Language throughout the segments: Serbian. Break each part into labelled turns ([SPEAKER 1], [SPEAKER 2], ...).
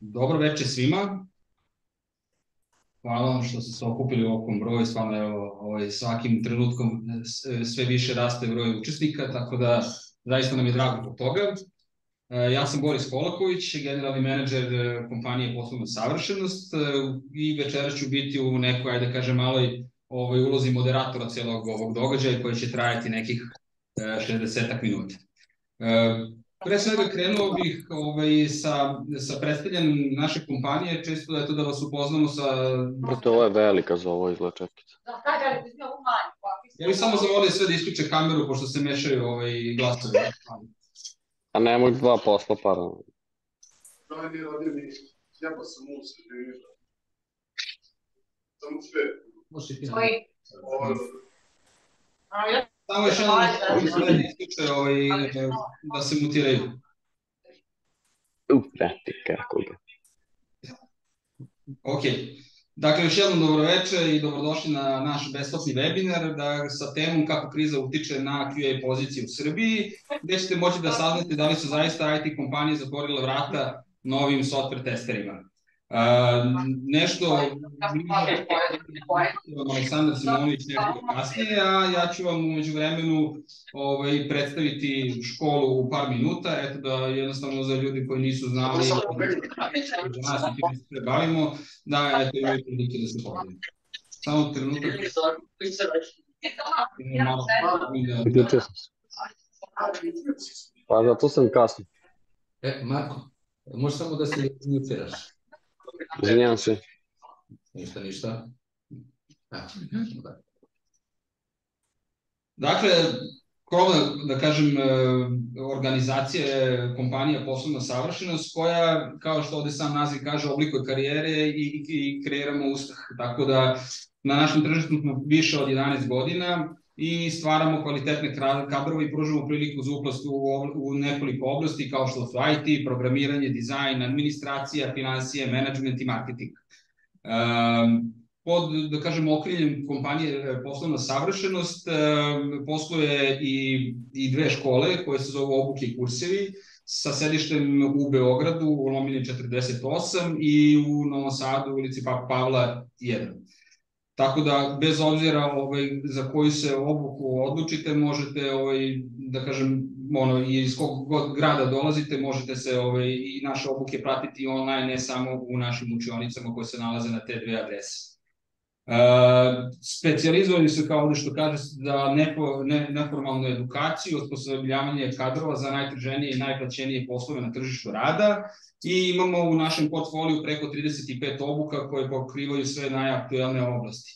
[SPEAKER 1] Dobro večer svima. Hvala vam što ste se okupili u ovom broju, stvarno evo, ovaj, svakim trenutkom sve više raste broj učesnika, tako da zaista nam je drago zbog toga. E, ja sam Boris Kolaković, generalni menadžer e, kompanije Poslovna savršenost e, i večeras ću biti u nekoj, ajde da kažem, maloj ovaj, ulozi moderatora celog ovog događaja koji će trajati nekih 60 minuta. Pre svega krenuo bih ovaj, sa, sa predstavljanjem naše kompanije, često da je to da vas upoznamo sa...
[SPEAKER 2] Brate, ovo je velika za ovo izgleda četkica.
[SPEAKER 1] Ja bih samo zavolio sve da isključe kameru, pošto se mešaju ovaj, glasovi.
[SPEAKER 2] A nemoj dva posla para.
[SPEAKER 3] Radi, radi mi, jeba sam usi, ne Samo sve.
[SPEAKER 1] Može ti
[SPEAKER 3] Ovo,
[SPEAKER 1] Samo još jedan da isključe ovaj, da se mutiraju.
[SPEAKER 2] U, brate, kako ga.
[SPEAKER 1] Ok. Dakle, još jednom dobro večer i dobrodošli na naš besplatni webinar da, sa temom kako kriza utiče na QA pozicije u Srbiji, gde ćete moći da saznate da li su zaista IT kompanije zatvorile vrata novim software testerima. Uh, nešto Aleksandar Simonović nešto kasnije, a ja ću vam umeđu vremenu ovaj, predstaviti školu u par minuta, eto da jednostavno za ljudi koji nisu znali da nas i se bavimo, da eto imaju prilike da se pogledaju. Samo trenutak.
[SPEAKER 2] Pa zato sam kasno.
[SPEAKER 4] E, Marko, možeš samo da se mutiraš?
[SPEAKER 2] Izvinjavam se.
[SPEAKER 4] Ništa, ništa. Evo, da.
[SPEAKER 1] Dakle, krovna, da kažem, organizacija je kompanija Poslovna savršenost koja, kao što ovde sam naziv kaže, oblikuje karijere i, i, i kreiramo uspeh. Tako da na našem tržištu smo više od 11 godina i stvaramo kvalitetne kadrove i pružamo priliku za uplast u, u nekoliko oblasti kao što su IT, programiranje, dizajn, administracija, financije, management i marketing. Um, pod, da kažem, okriljem kompanije e, Poslovna savršenost um, posluje i, i dve škole koje se zovu obuke i kursevi sa sedištem u Beogradu u Lomini 48 i u Novom Sadu u ulici Pavla 1. Tako da, bez obzira ovaj, za koju se obuku odlučite, možete, ovaj, da kažem, ono, iz kog god grada dolazite, možete se ovaj, i naše obuke pratiti online, ne samo u našim učionicama koje se nalaze na te dve adrese. Uh, specializovani su kao ono što kaže da nepo, ne, neformalnu edukaciju, osposobljavanje kadrova za najtrženije i najplaćenije poslove na tržištu rada i imamo u našem portfoliju preko 35 obuka koje pokrivaju sve najaktuelne oblasti.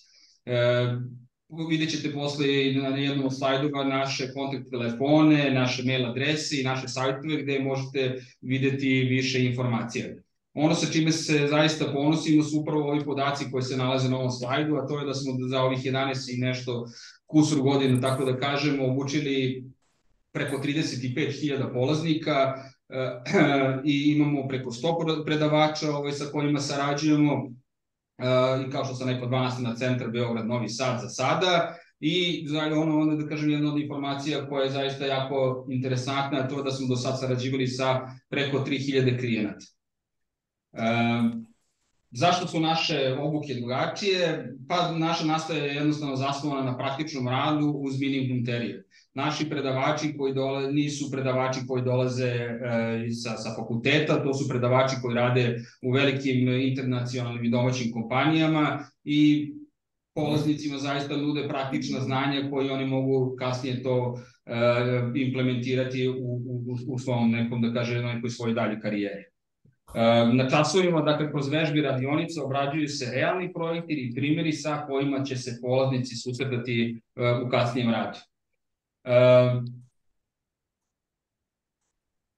[SPEAKER 1] E, vidjet ćete posle na jednom od naše kontakt telefone, naše mail adrese i naše sajtove gde možete videti više informacija. Ono sa čime se zaista ponosimo su upravo ovi podaci koji se nalaze na ovom slajdu, a to je da smo za ovih 11 i nešto kusur godina, tako da kažemo, obučili preko 35.000 polaznika i imamo preko 100 predavača ovaj, sa kojima sarađujemo i kao što sam rekao 12 na centar Beograd, Novi Sad za sada i ono onda da kažem jedna od informacija koja je zaista jako interesantna je to da smo do sad sarađivali sa preko 3000 klijenata. Zašto su naše obuke drugačije? Pa naša nastaja je jednostavno zasnovana na praktičnom radu uz minimum terije. Naši predavači koji dolaze, nisu predavači koji dolaze e, sa, sa fakulteta, to su predavači koji rade u velikim internacionalnim i domaćim kompanijama i polaznicima zaista nude praktična znanja koji oni mogu kasnije to e, implementirati u, u, u svom nekom, da kaže, nekoj svojoj dalje karijeri. Na časovima, dakle, kroz vežbi radionica obrađuju se realni projekti i primjeri sa kojima će se polaznici susretati u kasnijem radu.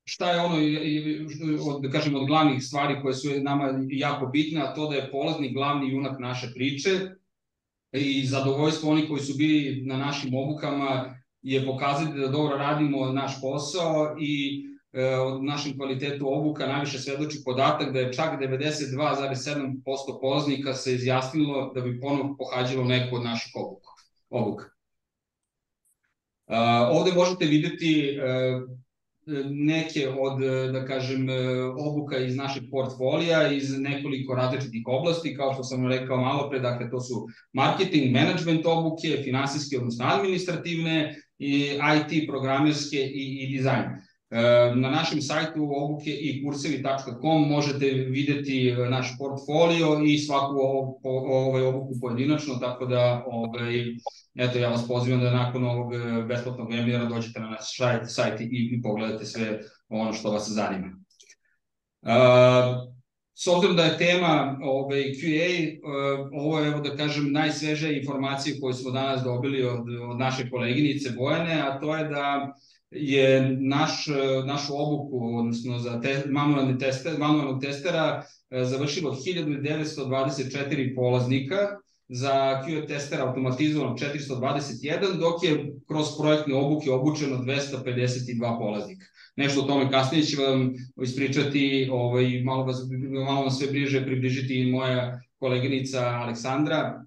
[SPEAKER 1] Šta je ono, od, da kažem, od glavnih stvari koje su nama jako bitne, a to da je polaznik glavni junak naše priče i zadovoljstvo oni koji su bili na našim obukama je pokazati da dobro radimo naš posao i E, od našem kvalitetu obuka najviše svedoči podatak da je čak 92,7% polaznika se izjasnilo da bi ponovno pohađalo neku od naših obuka. obuka. Uh, ovde možete videti uh, neke od, da kažem, obuka iz našeg portfolija, iz nekoliko različitih oblasti, kao što sam rekao malo pre, dakle to su marketing, management obuke, finansijske, odnosno administrativne, i IT, programerske i, i dizajn. Na našem sajtu obuke i kursevi.com možete videti naš portfolio i svaku ovaj obuku pojedinačno, tako da ovaj, eto, ja vas pozivam da nakon ovog besplatnog webinara dođete na naš sajt, sajt i, i pogledate sve ono što vas zanima. Uh, S obzirom da je tema ovaj, QA, ovo je, evo da kažem, najsveža informacija koju smo danas dobili od, od naše koleginice Bojane, a to je da je naš, našu obuku, odnosno za te, manualni tester, manualnog testera, e, završilo 1924 polaznika, za QA tester automatizovano 421, dok je kroz projektne obuke obučeno 252 polaznika. Nešto o tome kasnije će vam ispričati, ovaj, malo, vas, malo vam sve bliže približiti moja koleginica Aleksandra,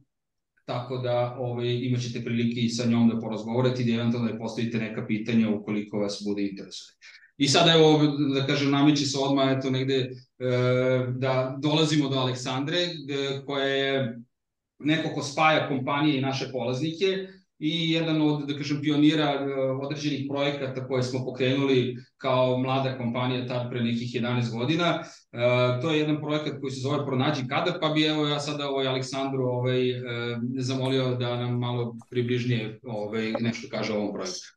[SPEAKER 1] tako da ovaj, imat ćete prilike i sa njom da porazgovorite i da eventualno da postavite neka pitanja ukoliko vas bude interesuje. I sada evo, da kažem, nameće se odmah eto negde e, da dolazimo do Aleksandre, e, koja je neko ko spaja kompanije i naše polaznike i jedan od, da kažem, pionira e, određenih projekata koje smo pokrenuli kao mlada kompanija tad pre nekih 11 godina. E, to je jedan projekat koji se zove Pronađi kadar, pa bi evo ja sada ovaj Aleksandru ovaj, e, zamolio da nam malo približnije ovaj, nešto kaže o ovom projektu.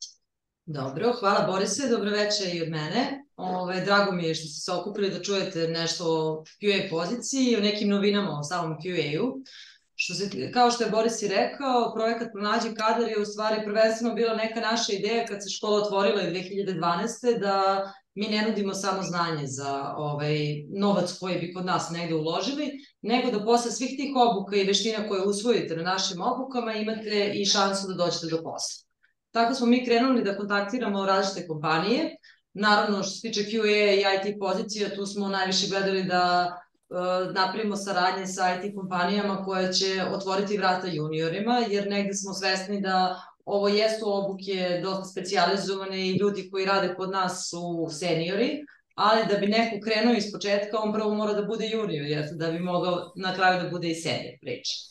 [SPEAKER 5] Dobro, hvala Borise, dobro večer i od mene. Ove, drago mi je što ste se okupili da čujete nešto o QA poziciji i o nekim novinama o samom QA-u. Što se, kao što je Boris i rekao, projekat Pronađi kadar je u stvari prvenstveno bila neka naša ideja kad se škola otvorila 2012. da mi ne nudimo samo znanje za ovaj novac koji bi kod nas negde uložili, nego da posle svih tih obuka i veština koje usvojite na našim obukama imate i šansu da dođete do posla. Tako smo mi krenuli da kontaktiramo različite kompanije. Naravno, što se tiče QA i IT pozicija, tu smo najviše gledali da napravimo saradnje sa IT kompanijama koje će otvoriti vrata juniorima, jer negde smo svesni da ovo jesu obuke dosta specializovane i ljudi koji rade kod nas su seniori, ali da bi neko krenuo iz početka, on prvo mora da bude junior, jer da bi mogao na kraju da bude i senior priče.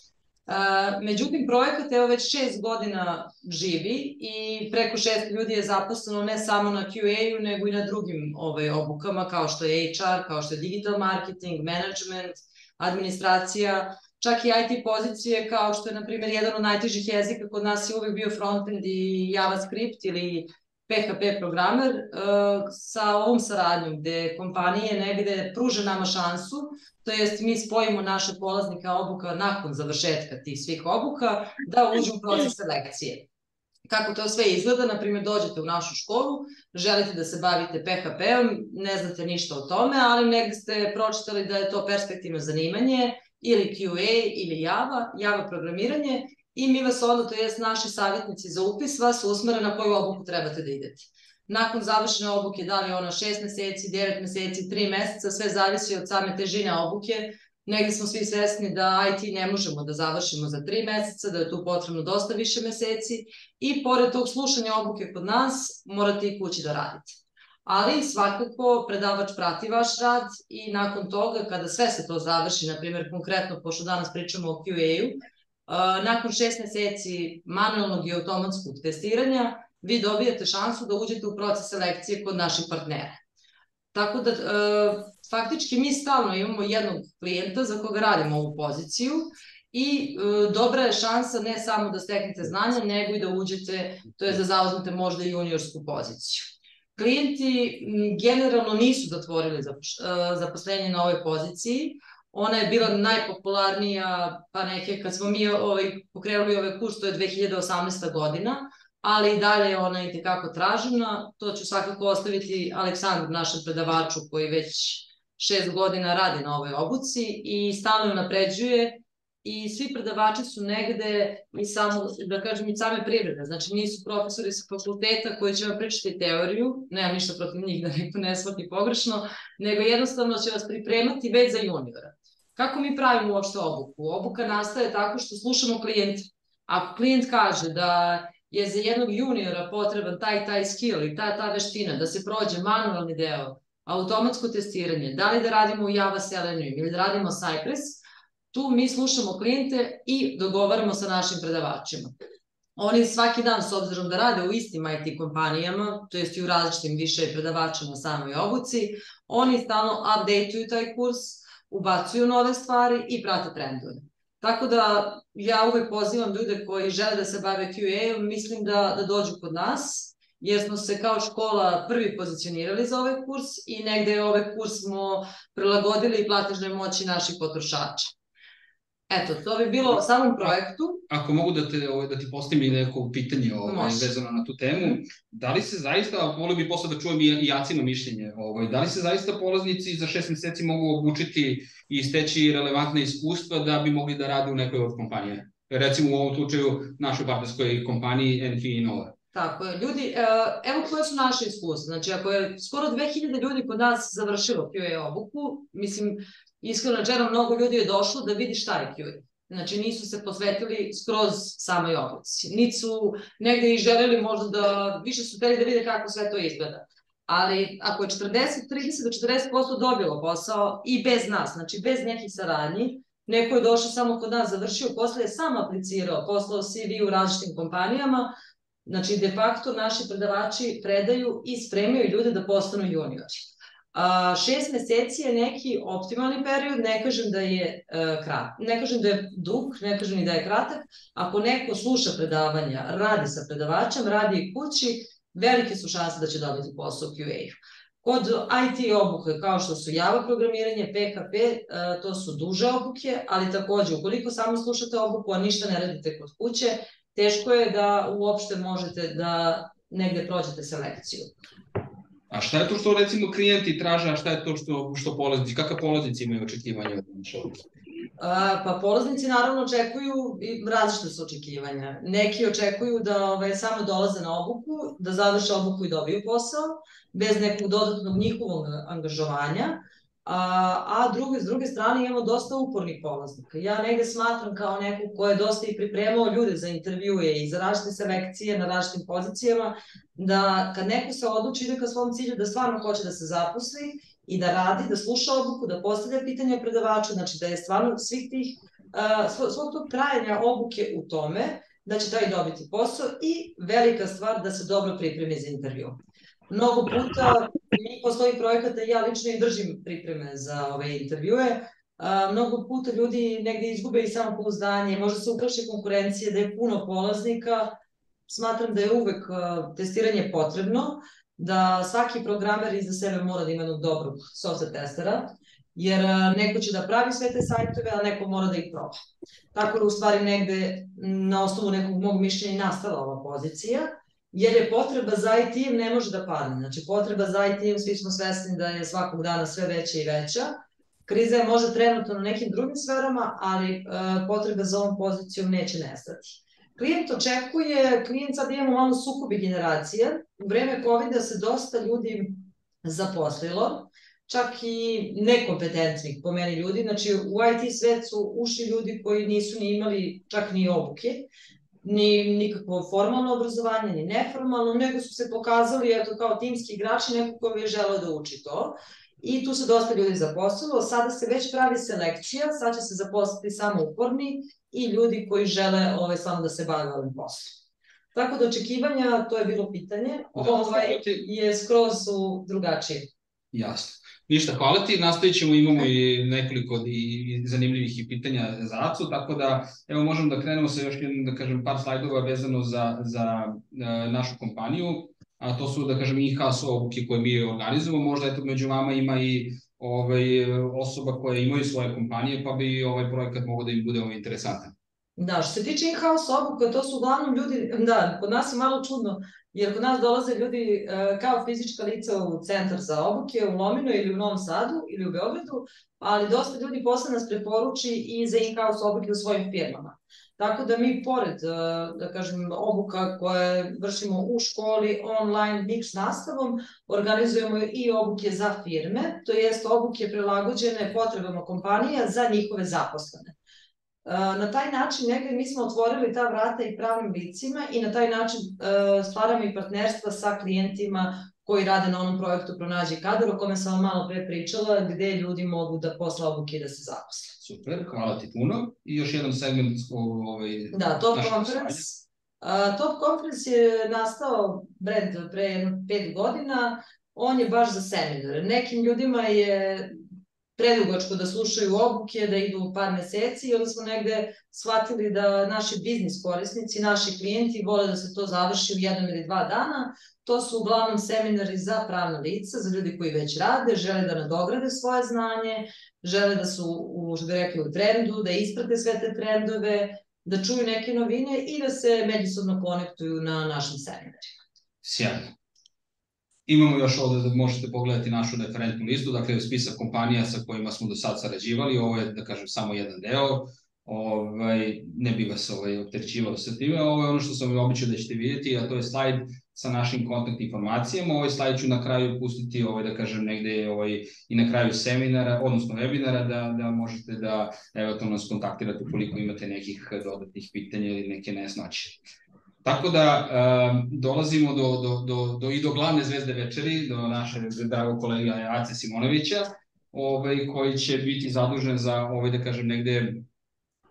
[SPEAKER 5] Međutim, projekat evo već šest godina živi i preko šest ljudi je zaposleno ne samo na QA-u, nego i na drugim ovaj, obukama kao što je HR, kao što je digital marketing, management, administracija, čak i IT pozicije kao što je, na primjer, jedan od najtežih jezika kod nas je uvek bio frontend i JavaScript ili PHP programer uh, sa ovom saradnjom gde kompanije negde pruže nama šansu, to jest mi spojimo naše polaznike obuka nakon završetka tih svih obuka da uđu u proces selekcije. Kako to sve izgleda, na primjer dođete u našu školu, želite da se bavite PHP-om, ne znate ništa o tome, ali negde ste pročitali da je to perspektivno zanimanje, ili QA, ili Java, Java programiranje, i mi vas onda, to jest naši savjetnici za upis, vas usmere na koju obuku trebate da idete. Nakon završene obuke, da li ona 6 meseci, 9 meseci, 3 meseca, sve zavisi od same težine obuke. Negde smo svi svesni da IT ne možemo da završimo za 3 meseca, da je tu potrebno dosta više meseci i pored tog slušanja obuke kod nas, morate i kući da radite. Ali svakako predavač prati vaš rad i nakon toga kada sve se to završi, na primjer konkretno, pošto danas pričamo o QA-u, nakon šest meseci manualnog i automatskog testiranja, vi dobijete šansu da uđete u proces selekcije kod naših partnera. Tako da, e, faktički mi stalno imamo jednog klijenta za koga radimo ovu poziciju i e, dobra je šansa ne samo da steknete znanja, nego i da uđete, to je da zauzmete možda i juniorsku poziciju. Klijenti generalno nisu zatvorili zaposlenje na ovoj poziciji, Ona je bila najpopularnija, pa neke, kad smo mi ovaj, pokrenuli ovaj kurs, to je 2018. godina, ali i dalje je ona i tekako tražena. To ću svakako ostaviti Aleksandru, našem predavaču, koji već šest godina radi na ovoj obuci i stalno ju napređuje i svi predavači su negde i samo, da kažem, i same privrede. Znači nisu profesori sa fakulteta koji će vam pričati teoriju, nemam ništa protiv njih da neko ne shvati pogrešno, nego jednostavno će vas pripremati već za juniora. Kako mi pravimo uopšte obuku? Obuka nastaje tako što slušamo klijenta. Ako klijent kaže da je za jednog juniora potreban taj taj skill i ta ta veština da se prođe manualni deo, automatsko testiranje, da li da radimo u Java Selenium ili da radimo Cypress, tu mi slušamo klijente i dogovaramo sa našim predavačima. Oni svaki dan, s obzirom da rade u istim IT kompanijama, to jest i u različitim više predavačama na samoj obuci, oni stalno updateuju taj kurs, ubacuju nove stvari i prate trendove. Tako da ja uvek pozivam ljude koji žele da se bave QA-om, mislim da, da dođu kod nas, jer smo se kao škola prvi pozicionirali za ovaj kurs i negde ovaj kurs smo prilagodili platežnoj moći naših potrošača. Eto, to bi bilo o samom projektu.
[SPEAKER 1] Ako mogu da, te, ovaj, da ti postavim neko pitanje ovaj, vezano na tu temu, da li se zaista, volio bi posle da čujem i, i Jacino mišljenje, ovaj, da li se zaista polaznici za šest meseci mogu obučiti i steći relevantne iskustva da bi mogli da rade u nekoj od kompanija? Recimo u ovom slučaju našoj partnerskoj kompaniji NFI Innova.
[SPEAKER 5] Tako je. Ljudi, e, evo koje su naše iskustva. Znači, ako je skoro 2000 ljudi kod nas završilo QA obuku, mislim, iskreno rečeno, mnogo ljudi je došlo da vidi šta je QA. Znači, nisu se posvetili skroz samoj obuci. Niti su negde i želeli možda da, više su hteli da vide kako sve to izgleda. Ali ako je 40, 30 do 40% dobilo posao i bez nas, znači bez nekih saradnji, neko je došao samo kod nas, završio, posle je sam aplicirao, poslao CV u različitim kompanijama, Znači, de facto, naši predavači predaju i spremaju ljude da postanu juniori. A, šest meseci je neki optimalni period, ne kažem da je e, krat, ne kažem da je dug, ne kažem ni da je kratak. Ako neko sluša predavanja, radi sa predavačem, radi i kući, velike su šanse da će dobiti posao u QA-u. Kod IT obuke, kao što su Java programiranje, PHP, e, to su duže obuke, ali takođe, ukoliko samo slušate obuku, a ništa ne radite kod kuće, teško je da uopšte možete da negde prođete selekciju.
[SPEAKER 1] A šta je to što recimo klijenti traže, a šta je to što, što polaznici, kakav polaznici imaju očekivanja od naše
[SPEAKER 5] A, pa polaznici naravno očekuju i različite su očekivanja. Neki očekuju da ovaj, samo dolaze na obuku, da završe obuku i dobiju posao, bez nekog dodatnog njihovog angažovanja, a, a druge, s druge strane imamo dosta upornih polaznika. Ja negde smatram kao neko ko je dosta i pripremao ljude za intervjue i za različite selekcije na različitim pozicijama, da kad neko se odluči ide ka svom cilju da stvarno hoće da se zaposli i da radi, da sluša obuku, da postavlja pitanja predavaču, znači da je stvarno svih tih, uh, svog tog trajanja obuke u tome, da će taj dobiti posao i velika stvar da se dobro pripremi za intervju. Mnogo puta mi postoji projekat da ja lično i držim pripreme za ove intervjue, a, mnogo puta ljudi negde izgube i samopouzdanje, možda se uplaše konkurencije, da je puno polaznika, smatram da je uvek a, testiranje potrebno, da svaki programer iza sebe mora da ima jednog dobrog software testera, jer a, neko će da pravi sve te sajtove, a neko mora da ih proba. Tako da u stvari negde na osnovu nekog mog mišljenja i nastala ova pozicija, jer je potreba za IT-em ne može da padne. Znači, potreba za IT-em, svi smo svesni da je svakog dana sve veća i veća. Kriza je možda trenutno na nekim drugim sferama, ali e, potreba za ovom pozicijom neće nestati. Klijent očekuje, klijent sad imamo malo sukobi generacije. U vreme COVID-a se dosta ljudi zaposlilo, čak i nekompetentnih po meni ljudi. Znači, u IT svet su ušli ljudi koji nisu ni imali čak ni obuke ni nikakvo formalno obrazovanje, ni neformalno, nego su se pokazali eto, kao timski igrači, neko ko je želeo da uči to. I tu se dosta ljudi zaposlilo, sada se već pravi selekcija, sad će se zaposliti samo uporni i ljudi koji žele ovaj, samo da se bave ovim poslom. Tako da očekivanja, to je bilo pitanje,
[SPEAKER 1] Da,
[SPEAKER 5] ovaj, je skroz drugačije.
[SPEAKER 1] Jasno. Ništa, hvala ti, nastavit ćemo, imamo i nekoliko i zanimljivih i pitanja za Acu, tako da evo možemo da krenemo sa još jednom, da kažem, par slajdova vezano za, za e, našu kompaniju, a to su, da kažem, in-house obuke koje mi organizujemo, možda eto među vama ima i ovaj, osoba koje imaju svoje kompanije, pa bi ovaj projekat mogao da im bude ovaj, interesantan.
[SPEAKER 5] Da, što se tiče in-house obuka, to su uglavnom ljudi, da, kod nas je malo čudno, jer kod nas dolaze ljudi uh, kao fizička lica u centar za obuke u Lominu ili u Novom Sadu ili u Beogradu, ali dosta ljudi posle nas preporuči i za in-house obuke u svojim firmama. Tako da mi pored, uh, da kažem, obuka koje vršimo u školi, online, mix nastavom, organizujemo i obuke za firme, to jest obuke prilagođene potrebama kompanija za njihove zaposlene. Na taj način negde mi smo otvorili ta vrata i pravnim licima i na taj način uh, stvaramo i partnerstva sa klijentima koji rade na onom projektu Pronađi kadar, o kome sam vam malo pre pričala, gde ljudi mogu da posle obuke da se zaposle.
[SPEAKER 1] Super, hvala ti puno. I još jedan segment ovaj,
[SPEAKER 5] Da, Top Conference. Uh, Top Conference je nastao brand pre jedno pet godina. On je baš za seminare. Nekim ljudima je predugačko da slušaju obuke, da idu par meseci i onda smo negde shvatili da naši biznis korisnici, naši klijenti vole da se to završi u jednom ili dva dana. To su uglavnom seminari za pravna lica, za ljudi koji već rade, žele da nadograde svoje znanje, žele da su, što bi rekli, u trendu, da isprate sve te trendove, da čuju neke novine i da se međusobno konektuju na našim seminarima.
[SPEAKER 1] Sjajno. Imamo još ovde da možete pogledati našu referentnu listu, dakle spisak kompanija sa kojima smo do sad sarađivali, ovo je da kažem samo jedan deo, ovaj, ne bi vas ovaj, opterčivao sa time, ovo je ono što sam običao da ćete vidjeti, a to je slajd sa našim kontakt informacijama. Ovaj slajd ću na kraju pustiti, ovaj, da kažem, negde ovaj, i na kraju seminara, odnosno webinara, da, da možete da eventualno nas kontaktirate ukoliko imate nekih dodatnih pitanja ili neke nesnoće. Tako da um, dolazimo do, do, do, do, i do glavne zvezde večeri, do naše drago kolega Ace Simonovića, ovaj, koji će biti zadužen za, ovaj, da kažem, negde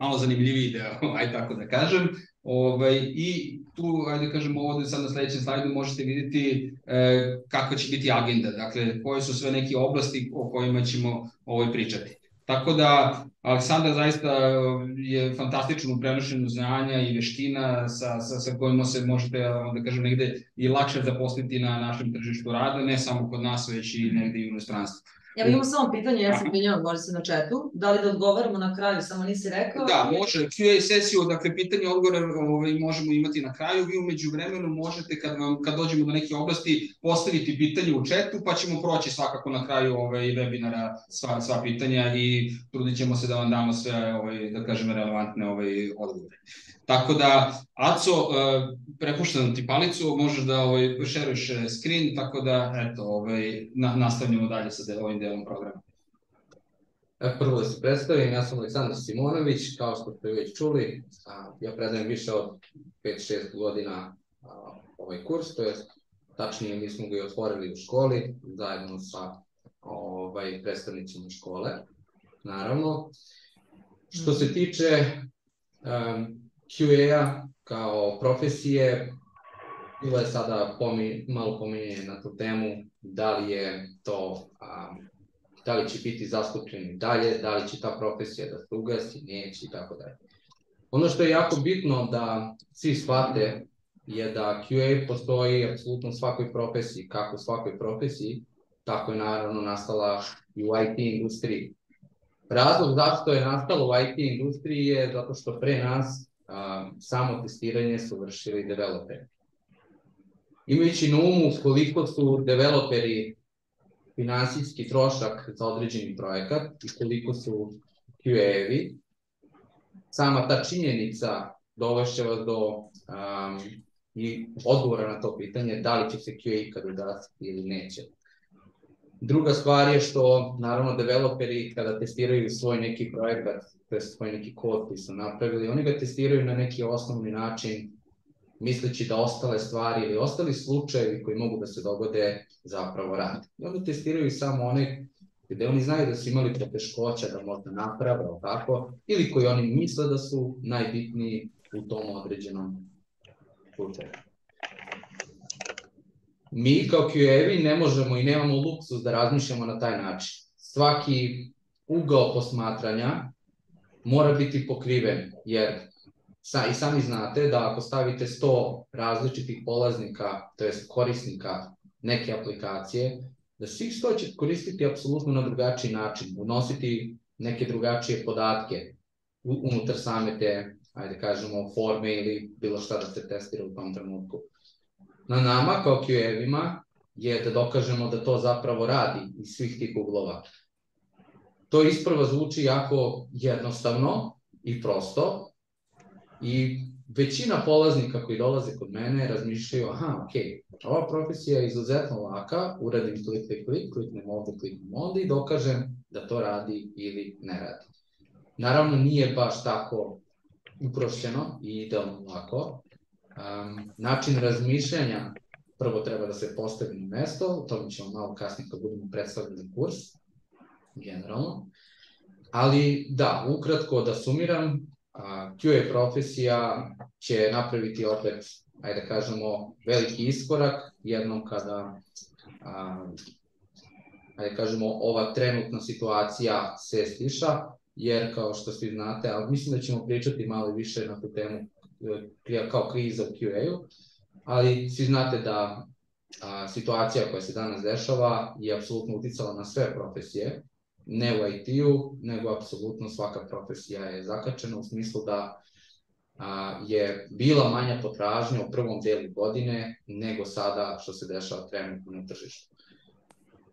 [SPEAKER 1] malo zanimljiviji deo, aj tako da kažem. Ovaj, I tu, ajde da kažemo, ovde sad na sledećem slajdu možete vidjeti e, kako će biti agenda, dakle, koje su sve neke oblasti o kojima ćemo ovaj, pričati. Tako da, Aleksandar zaista je fantastičan u prenošenju znanja i veština sa, sa, sa kojima se možete, da kažem, negde i lakše zaposliti na našem tržištu rada, ne samo kod nas, već i negde i u inostranstvu.
[SPEAKER 5] Ja bih imao samo pitanje, ja sam pinjala, može se na četu, da li da odgovaramo na kraju, samo nisi rekao?
[SPEAKER 1] Da, može, Q&A sesiju, dakle, pitanje odgovore ovaj, možemo imati na kraju, vi umeđu vremenu možete, kad, vam, kad dođemo do neke oblasti, postaviti pitanje u četu, pa ćemo proći svakako na kraju ovaj, webinara sva, sva pitanja i trudit ćemo se da vam damo sve, ovaj, da kažem, relevantne ovaj, odgovore. Tako da, Aco, uh, prepuštam ti palicu, možeš da ovaj, šeruješ eh, screen, tako da, eto, ovaj, na, nastavljamo dalje sa ovim delom programa.
[SPEAKER 4] Prvo da se predstavim, ja sam Aleksandar Simonović, kao što ste već čuli, ja predajem više od 5-6 godina ovaj kurs, to je tačnije mi smo ga i otvorili u školi, zajedno sa ovaj, predstavnicima škole, naravno. Što se tiče um, QA-a kao profesije, bilo je sada pomi, malo pominje na tu temu, da li je to, um, da li će biti zastupljen dalje, da li će ta profesija da se ugasi, neće i tako dalje. Ono što je jako bitno da svi shvate je da QA postoji apsolutno svakoj profesiji, kako u svakoj profesiji, tako je naravno nastala i u IT industriji. Razlog zašto je nastalo u IT industriji je zato što pre nas a, samo testiranje su vršili developeri. Imajući na umu koliko su developeri finansijski trošak za određeni projekat i koliko su QA-evi, sama ta činjenica dovešće vas do um, i odgovora na to pitanje da li će se QA ikad udati ili neće. Druga stvar je što, naravno, developeri kada testiraju svoj neki projekat, to je svoj neki kod koji su napravili, oni ga testiraju na neki osnovni način, misleći da ostale stvari ili ostali slučajevi koji mogu da se dogode zapravo rade. I onda testiraju samo one gde oni znaju da su imali poteškoća da možda naprave, tako, ili koji oni misle da su najbitniji u tom određenom slučaju. Mi kao QA-evi ne možemo i nemamo luksus da razmišljamo na taj način. Svaki ugao posmatranja mora biti pokriven, jer sa, i sami znate da ako stavite 100 različitih polaznika, to jest korisnika neke aplikacije, da svih 100 će koristiti apsolutno na drugačiji način, unositi neke drugačije podatke unutar same te, ajde kažemo, forme ili bilo šta da se testira u tom trenutku. Na nama, kao QA-evima, je da dokažemo da to zapravo radi iz svih tih uglova. To isprva zvuči jako jednostavno i prosto i većina polaznika koji dolaze kod mene razmišljaju, aha, ok, ova profesija je izuzetno laka, uradim klik, klik, klik, kliknem ovde, kliknem ovde i dokažem da to radi ili ne radi. Naravno, nije baš tako uprošćeno i idealno lako. Um, način razmišljanja prvo treba da se postavi na mesto, to mi ćemo malo kasnije kad budemo predstavljali kurs, generalno. Ali da, ukratko da sumiram, QA profesija će napraviti opet, ajde da kažemo, veliki iskorak. Jednom kada ajde da kažemo, ova trenutna situacija se stiša, jer kao što svi znate, ali mislim da ćemo pričati malo više na tu temu e, kao kriza u QA-u, ali svi znate da a, situacija koja se danas dešava je apsolutno uticala na sve profesije, ne u IT-u, nego apsolutno svaka profesija je zakačena u smislu da a, je bila manja potražnja u prvom delu godine nego sada što se dešava trenutno na tržištu.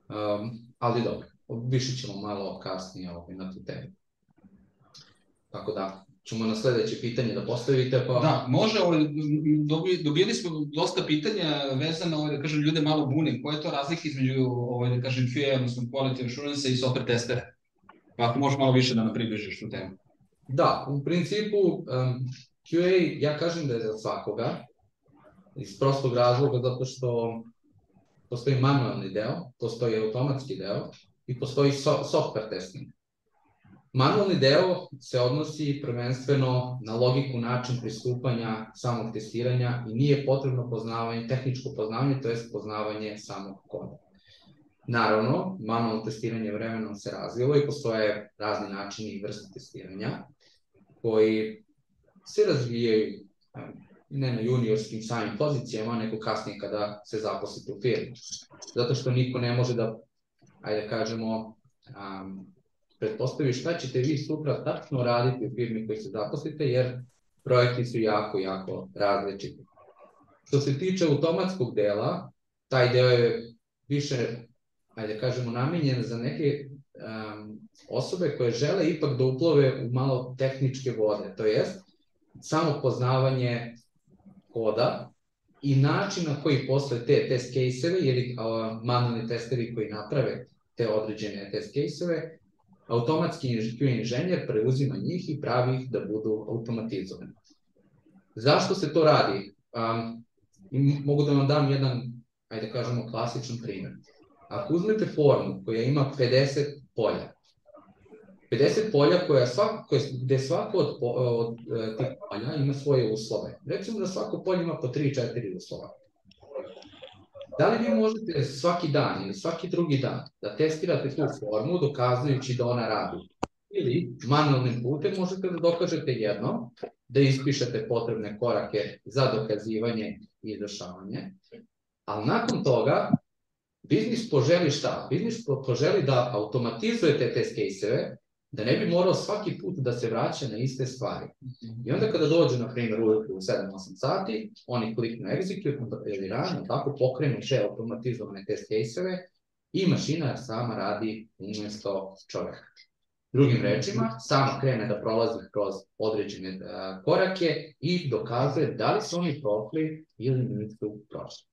[SPEAKER 4] Um, ali dobro, više ćemo malo kasnije ovaj, na tu temu. Tako da, ćemo na sledeće pitanje da postavite. Pa...
[SPEAKER 1] Da, može, ovaj, dobili smo dosta pitanja vezano, ovaj, da kažem, ljude malo bune. Koja je to razlika između, ovaj, da kažem, QA, odnosno Quality Assurance i software testere? Pa ako možeš malo više da nam približiš tu temu.
[SPEAKER 4] Da, u principu um, QA, ja kažem da je za svakoga, iz prostog razloga zato što postoji manualni deo, postoji automatski deo i postoji so software testing. Manualni deo se odnosi prvenstveno na logiku način pristupanja samog testiranja i nije potrebno poznavanje, tehničko poznavanje, to je poznavanje samog koda. Naravno, manualno testiranje vremenom se razvilo i postoje razni načini i vrste testiranja koji se razvijaju ne na juniorskim samim pozicijama, nego kasnije kada se zaposlite u firmi. Zato što niko ne može da, ajde da kažemo, um, pretpostavi šta ćete vi sutra tačno raditi u firmi koji se zaposlite, jer projekti su jako, jako različiti. Što se tiče automatskog dela, taj deo je više, ajde da kažemo, namenjen za neke um, osobe koje žele ipak da uplove u malo tehničke vode, to jest samo poznavanje koda i način na koji posle te test case-eve ili uh, manualni testeri koji naprave te određene test case-eve automatski inženjer preuzima njih i pravi ih da budu automatizovani. Zašto se to radi? Um, mogu da vam dam jedan, ajde da kažemo, klasičan primjer. Ako uzmete formu koja ima 50 polja, 50 polja koja svako, koje, gde svako od, od, od tih polja ima svoje uslove. Recimo da svako polje ima po 3-4 uslova. Da li vi možete svaki dan ili svaki drugi dan da testirate tu formu dokazujući da ona radi? Ili manualnim putem možete da dokažete jedno, da ispišete potrebne korake za dokazivanje i izvršavanje, ali nakon toga biznis poželi šta? Biznis poželi da automatizujete test case-eve da ne bi morao svaki put da se vraća na iste stvari. I onda kada dođe, na primjer, ujutru u 7-8 sati, oni kliknu execute ili rano, tako pokrenu te automatizovane test case-eve i mašina sama radi umjesto čoveka. Drugim rečima, sama krene da prolazi kroz određene uh, korake i dokazuje da li su oni prošli ili nisu prošli.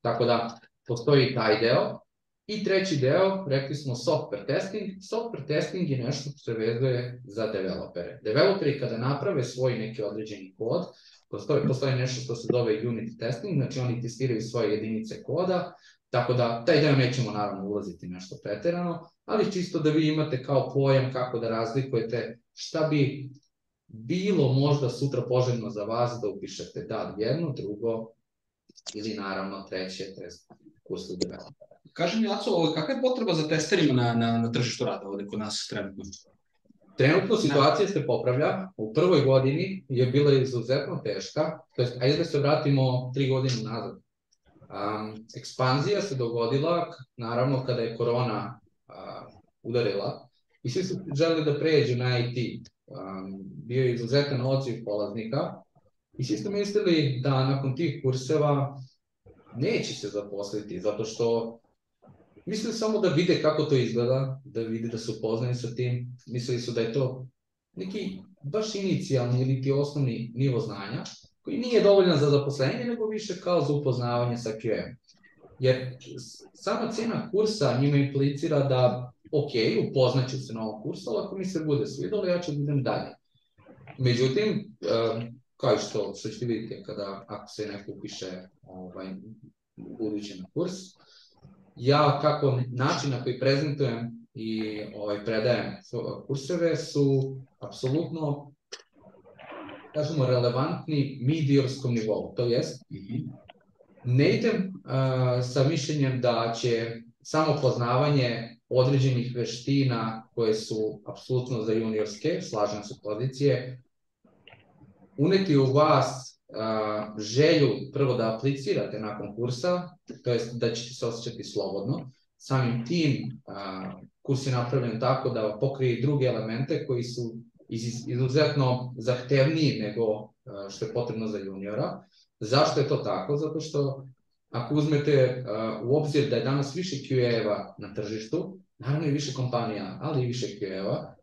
[SPEAKER 4] Tako da, postoji taj deo, I treći deo, rekli smo software testing. Software testing je nešto što se vezuje za developere. Developeri kada naprave svoj neki određeni kod, postoji, postoji nešto što se zove unit testing, znači oni testiraju svoje jedinice koda, tako da taj deo nećemo naravno ulaziti nešto preterano, ali čisto da vi imate kao pojam kako da razlikujete šta bi bilo možda sutra poželjno za vas da upišete da jedno, drugo ili naravno treće, to je kurs developera.
[SPEAKER 1] Kaži mi, Aco, kakva je potreba za testerima na, na, na tržištu rada ovde kod nas trenutno?
[SPEAKER 4] Trenutno situacija se popravlja. U prvoj godini je bila izuzetno teška. To jest, ajde da se vratimo tri godine nazad. Um, ekspanzija se dogodila, naravno, kada je korona uh, udarila i svi su želi da pređu na IT. Um, bio je izuzetan odziv polaznika i svi su mislili da nakon tih kurseva neće se zaposliti, zato što Mislili samo da vide kako to izgleda, da vide da su poznani sa tim. Mislili su da je to neki baš inicijalni ili ti osnovni nivo znanja, koji nije dovoljan za zaposlenje, nego više kao za upoznavanje sa QM. Jer sama cena kursa njima implicira da, ok, upoznaću se na ovom kursu, ali ako mi se bude svidalo, ja ću da idem dalje. Međutim, kao što, što ćete vidjeti kada ako se neko upiše ovaj, budući na kurs, ja kako način na koji prezentujem i ovaj, predajem kurseve su apsolutno kažemo, relevantni medijorskom nivou. To jest, ne idem uh, sa mišljenjem da će samo poznavanje određenih veština koje su apsolutno za juniorske, slažem se pozicije, uneti u vas želju prvo da aplicirate nakon kursa, to jest da ćete se osjećati slobodno. Samim tim uh, kurs je napravljen tako da pokrije druge elemente koji su izuzetno zahtevniji nego što je potrebno za juniora. Zašto je to tako? Zato što ako uzmete u obzir da je danas više QA-eva na tržištu, naravno i više kompanija, ali i više QA-eva,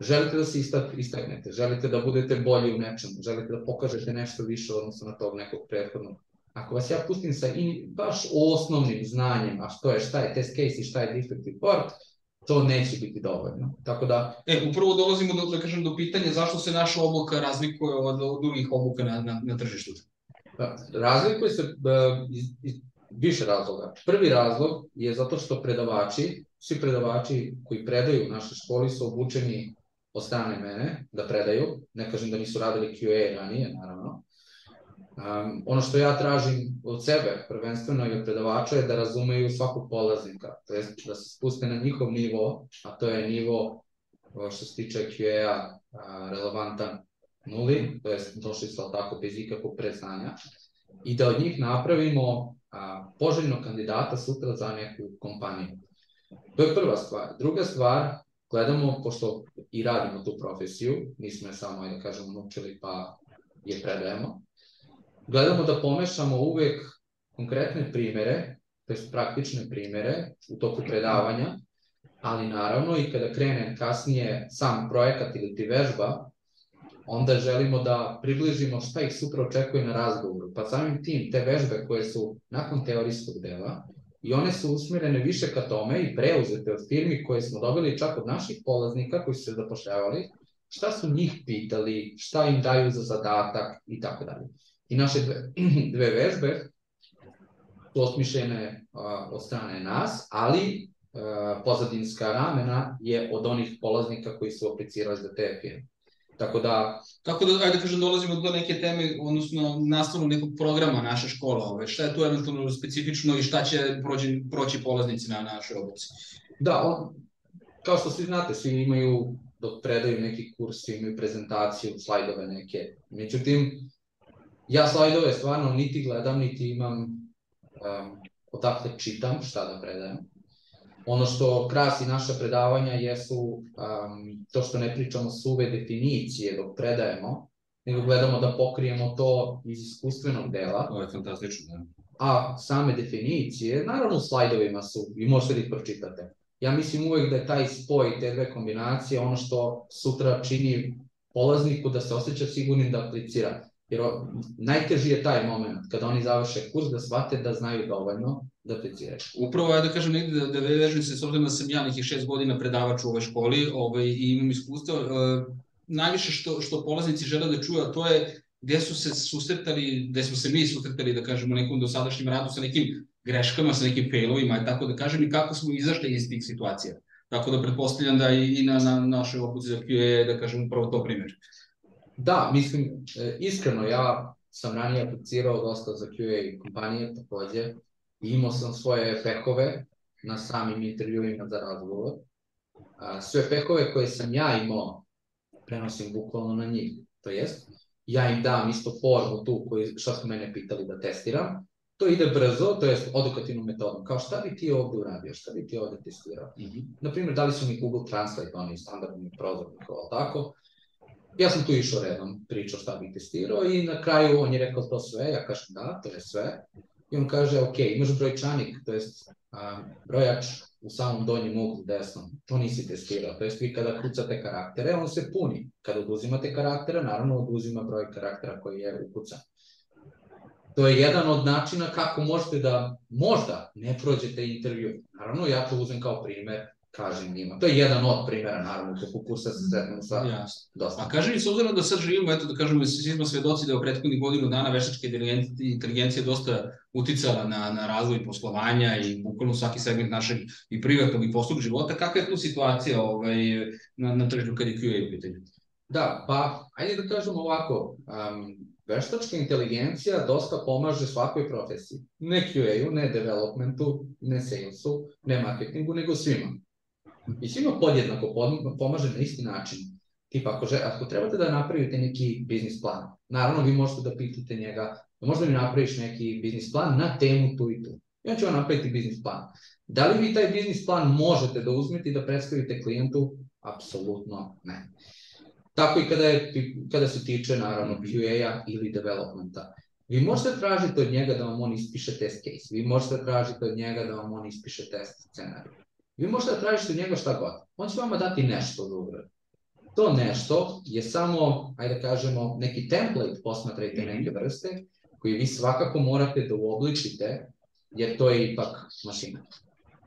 [SPEAKER 4] želite da se istaknete, želite da budete bolji u nečemu, želite da pokažete nešto više odnosno na tog nekog prethodnog. Ako vas ja pustim sa in, baš osnovnim znanjem, a što je, šta je test case i šta je defect report, to neće biti dovoljno. Tako da...
[SPEAKER 1] E, upravo dolazimo do, da kažem, do pitanja zašto se naša obuka razlikuje od, od drugih obuka na, na, na tržištu.
[SPEAKER 4] Pa, razlikuje se uh, iz, iz više razloga. Prvi razlog je zato što predavači, svi predavači koji predaju u našoj školi su obučeni od strane mene da predaju. Ne kažem da nisu radili QA ranije, naravno. Um, ono što ja tražim od sebe, prvenstveno i od predavača, je da razumeju svakog polaznika, to je da se spuste na njihov nivo, a to je nivo što se tiče QA relevantan nuli, to je došli su tako bez ikakvog predznanja, i da od njih napravimo a, poželjnog kandidata sutra za neku kompaniju. To je prva stvar. Druga stvar, gledamo, pošto i radimo tu profesiju, nismo je samo, da kažemo, naučili pa je predajemo, gledamo da pomešamo uvek konkretne primere, to je praktične primere u toku predavanja, ali naravno i kada krene kasnije sam projekat ili ti vežba, onda želimo da približimo šta ih sutra očekuje na razgovoru. Pa samim tim te vežbe koje su nakon teorijskog dela i one su usmjerene više ka tome i preuzete od firmi koje smo dobili čak od naših polaznika koji su se zapošljavali, šta su njih pitali, šta im daju za zadatak i tako dalje. I naše dve, dve vežbe su osmišljene a, od strane nas, ali a, pozadinska ramena je od onih polaznika koji su aplicirali za te firme. Tako da...
[SPEAKER 1] Tako da, ajde kažem, dolazimo do neke teme, odnosno nastavno nekog programa naše škole. Ove. Šta je tu eventualno specifično i šta će proći, proći polaznici na našoj obuci?
[SPEAKER 4] Da, on, kao što svi znate, svi imaju, dok predaju neki kurs, imaju prezentaciju, slajdove neke. Međutim, ja slajdove stvarno niti gledam, niti imam um, odakle čitam šta da predajem. Ono što krasi naša predavanja jesu um, to što ne pričamo suve definicije dok predajemo, nego gledamo da pokrijemo to iz iskustvenog dela.
[SPEAKER 1] To je fantastično, da.
[SPEAKER 4] A same definicije, naravno u slajdovima su i možete da ih pročitate. Ja mislim uvek da je taj spoj te dve kombinacije ono što sutra čini polazniku da se osjeća sigurnim da aplicira. Jer najteži je taj moment kada oni završe kurs da shvate da znaju dovoljno da apliciraju.
[SPEAKER 1] Upravo ja da kažem negde da, da vežem se s obzirom da sam ja nekih šest godina predavač u ovoj školi ovaj, i imam iskustvo, uh, najviše što, što polaznici žele da čuju, a to je gde su se susretali, gde smo se mi susretali, da kažemo, u nekom dosadašnjem radu sa nekim greškama, sa nekim failovima, tako da kažem, i kako smo izašli iz tih situacija. Tako da pretpostavljam da i, i na, na našoj obuci za QA, da kažem, upravo to primjer.
[SPEAKER 4] Da, mislim, e, iskreno, ja sam ranije aplicirao dosta za QA kompanije takođe imao sam svoje pehove na samim intervjuima za razgovor. Sve pehove koje sam ja imao prenosim bukvalno na njih. To jest, ja im dam isto formu tu koji, šta su mene pitali da testiram, to ide brzo, to jest edukativnom metodom. Kao šta bi ti ovde uradio, šta bi ti ovde testirao? Mm -hmm. Naprimjer, da li su mi Google Translate, oni standardni prozornik, tako, ja sam tu išao redom, pričao šta bih testirao i na kraju on je rekao to sve, ja kažem da, to je sve. I on kaže, ok, imaš brojčanik, to jest brojač u samom donjem uglu desnom, to nisi testirao, to jest vi kada kucate karaktere, on se puni. Kada oduzimate karaktera, naravno oduzima broj karaktera koji je ukucan. To je jedan od načina kako možete da možda ne prođete intervju. Naravno, ja to uzem kao primer, kažem njima. To je jedan od primjera, naravno, kako kursa se sretnemo sa
[SPEAKER 1] Jasno.
[SPEAKER 4] dosta.
[SPEAKER 1] A kaži mi, s obzirom da sad živimo, eto da kažemo, svi smo svedoci da je u prethodnih godinu dana veštačka inteligencija dosta uticala na, na razvoj poslovanja i bukvalno svaki segment našeg i privatnog i poslovnog života. Kakva je tu situacija ovaj, na, na tržištu kad je QA u pitanju?
[SPEAKER 4] Da, pa ajde da kažemo ovako, um, veštačka inteligencija dosta pomaže svakoj profesiji. Ne QA-u, ne developmentu, ne salesu, ne marketingu, nego svima. I svima podjednako pomaže na isti način. Tipa, ako, že, ako trebate da napravite neki biznis plan, naravno vi možete da pitate njega, da možda mi napraviš neki biznis plan na temu tu i tu. I on će vam napraviti biznis plan. Da li vi taj biznis plan možete da uzmete i da predstavite klijentu? Apsolutno ne. Tako i kada, je, kada se tiče naravno QA-a ili developmenta. Vi možete tražiti od njega da vam on ispiše test case, vi možete tražiti od njega da vam on ispiše test scenariju. Vi možete da tražite od njega šta god. On će vama dati nešto da uradi. To nešto je samo, ajde da kažemo, neki template, posmatrajte neke vrste, koji vi svakako morate da uobličite, jer to je ipak mašina.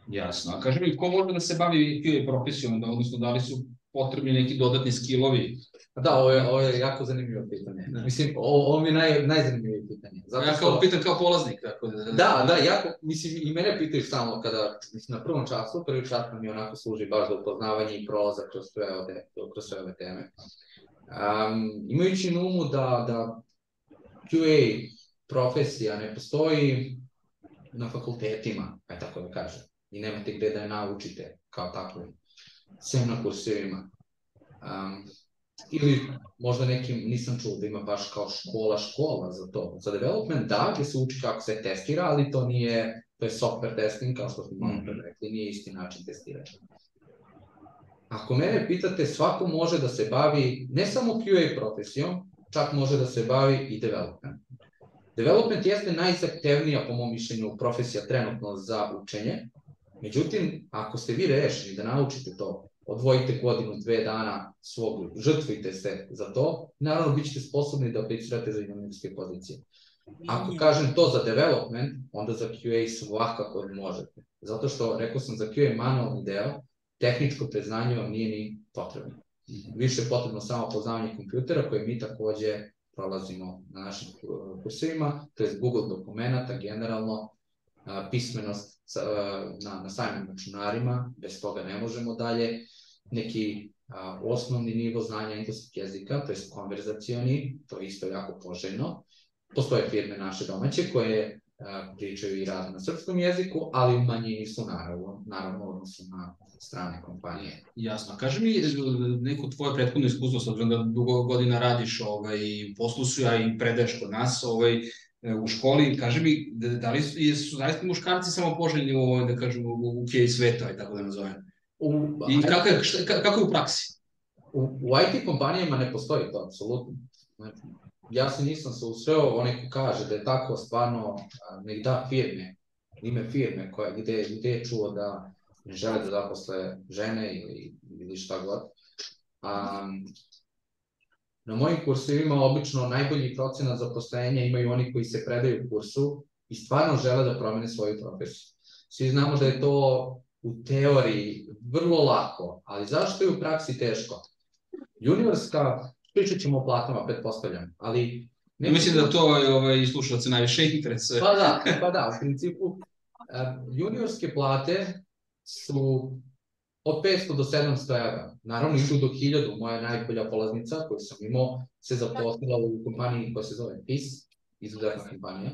[SPEAKER 1] Jasno. A kaži mi, ko može da se bavi profesijom, da, odnosno da li su potrebni neki dodatni skillovi?
[SPEAKER 4] Da, ovo je, ovo je jako zanimljivo pitanje. Mislim, ovo, ovo mi je naj, najzanimljivije pitanje.
[SPEAKER 1] Zato što... Ja kao pitan kao polaznik. Tako da...
[SPEAKER 4] da, da, jako, mislim, i mene pitaju stalno kada, mislim, na prvom času, prvi čas mi onako služi baš za upoznavanje i proza kroz sve ove, kroz sve ove teme. Um, imajući na umu da, da QA profesija ne postoji na fakultetima, aj tako da kažem, i nemate gde da je naučite kao tako, sem na kursevima. Um, ili možda nekim, nisam čuo da ima baš kao škola, škola za to. Za development da, gde se uči kako se testira, ali to nije, to je software testing, kao što smo malo pre rekli, nije isti način testiranja. Ako mene pitate, svako može da se bavi ne samo QA profesijom, čak može da se bavi i development. Development jeste najzahtevnija, po mom mišljenju, profesija trenutno za učenje. Međutim, ako ste vi rešeni da naučite to, odvojite godinu, dve dana svog, žrtvujte se za to, naravno bit ćete sposobni da aplicirate za inženjerske pozicije. Ako kažem to za development, onda za QA svakako možete. Zato što, rekao sam, za QA manualni deo, tehničko preznanje vam nije ni potrebno. Više je potrebno samo poznavanje kompjutera koje mi takođe prolazimo na našim kursivima, to je Google dokumenta, generalno, pismenost na, na samim računarima, bez toga ne možemo dalje, neki a, osnovni nivo znanja engleskog jezika, to je konverzacioni, to je isto jako poželjno. Postoje firme naše domaće koje a, pričaju i rade na srpskom jeziku, ali u manjini su naravno, naravno odnosu na strane kompanije.
[SPEAKER 1] Jasno. Kaži mi neko tvoje prethodno iskustvo, s obzirom da dugo godina radiš ovaj, poslu su ja i predaješ kod nas, ovaj, u školi, kaži mi, da, da li su, su zaista muškarci samo poželjni u, da kažem, u, u UK svetu, aj tako da nazovem? U, I kako je, šta, kako je u praksi?
[SPEAKER 4] U, u IT kompanijama ne postoji to, apsolutno. Znači, ja se nisam se usreo, onaj ko kaže da je tako stvarno, nek da firme, ime firme koje, gde, gde je čuo da ne žele da zaposle žene ili, ili šta god. Um, na mojim kursivima obično najbolji procenat zaposlenja imaju oni koji se predaju kursu i stvarno žele da promene svoju profesiju. Svi znamo da je to u teoriji vrlo lako, ali zašto je u praksi teško? Juniorska, pričat ćemo o platama, pretpostavljam, ali...
[SPEAKER 1] Ne mislim da to je ovaj, slušalce najviše interesuje.
[SPEAKER 4] Pa da, pa da, u principu, juniorske plate su od 500 do 700 evra. Naravno, idu do 1000, moja najbolja polaznica koju sam imao se zaposlila u kompaniji koja se zove PIS, izuzetna kompanija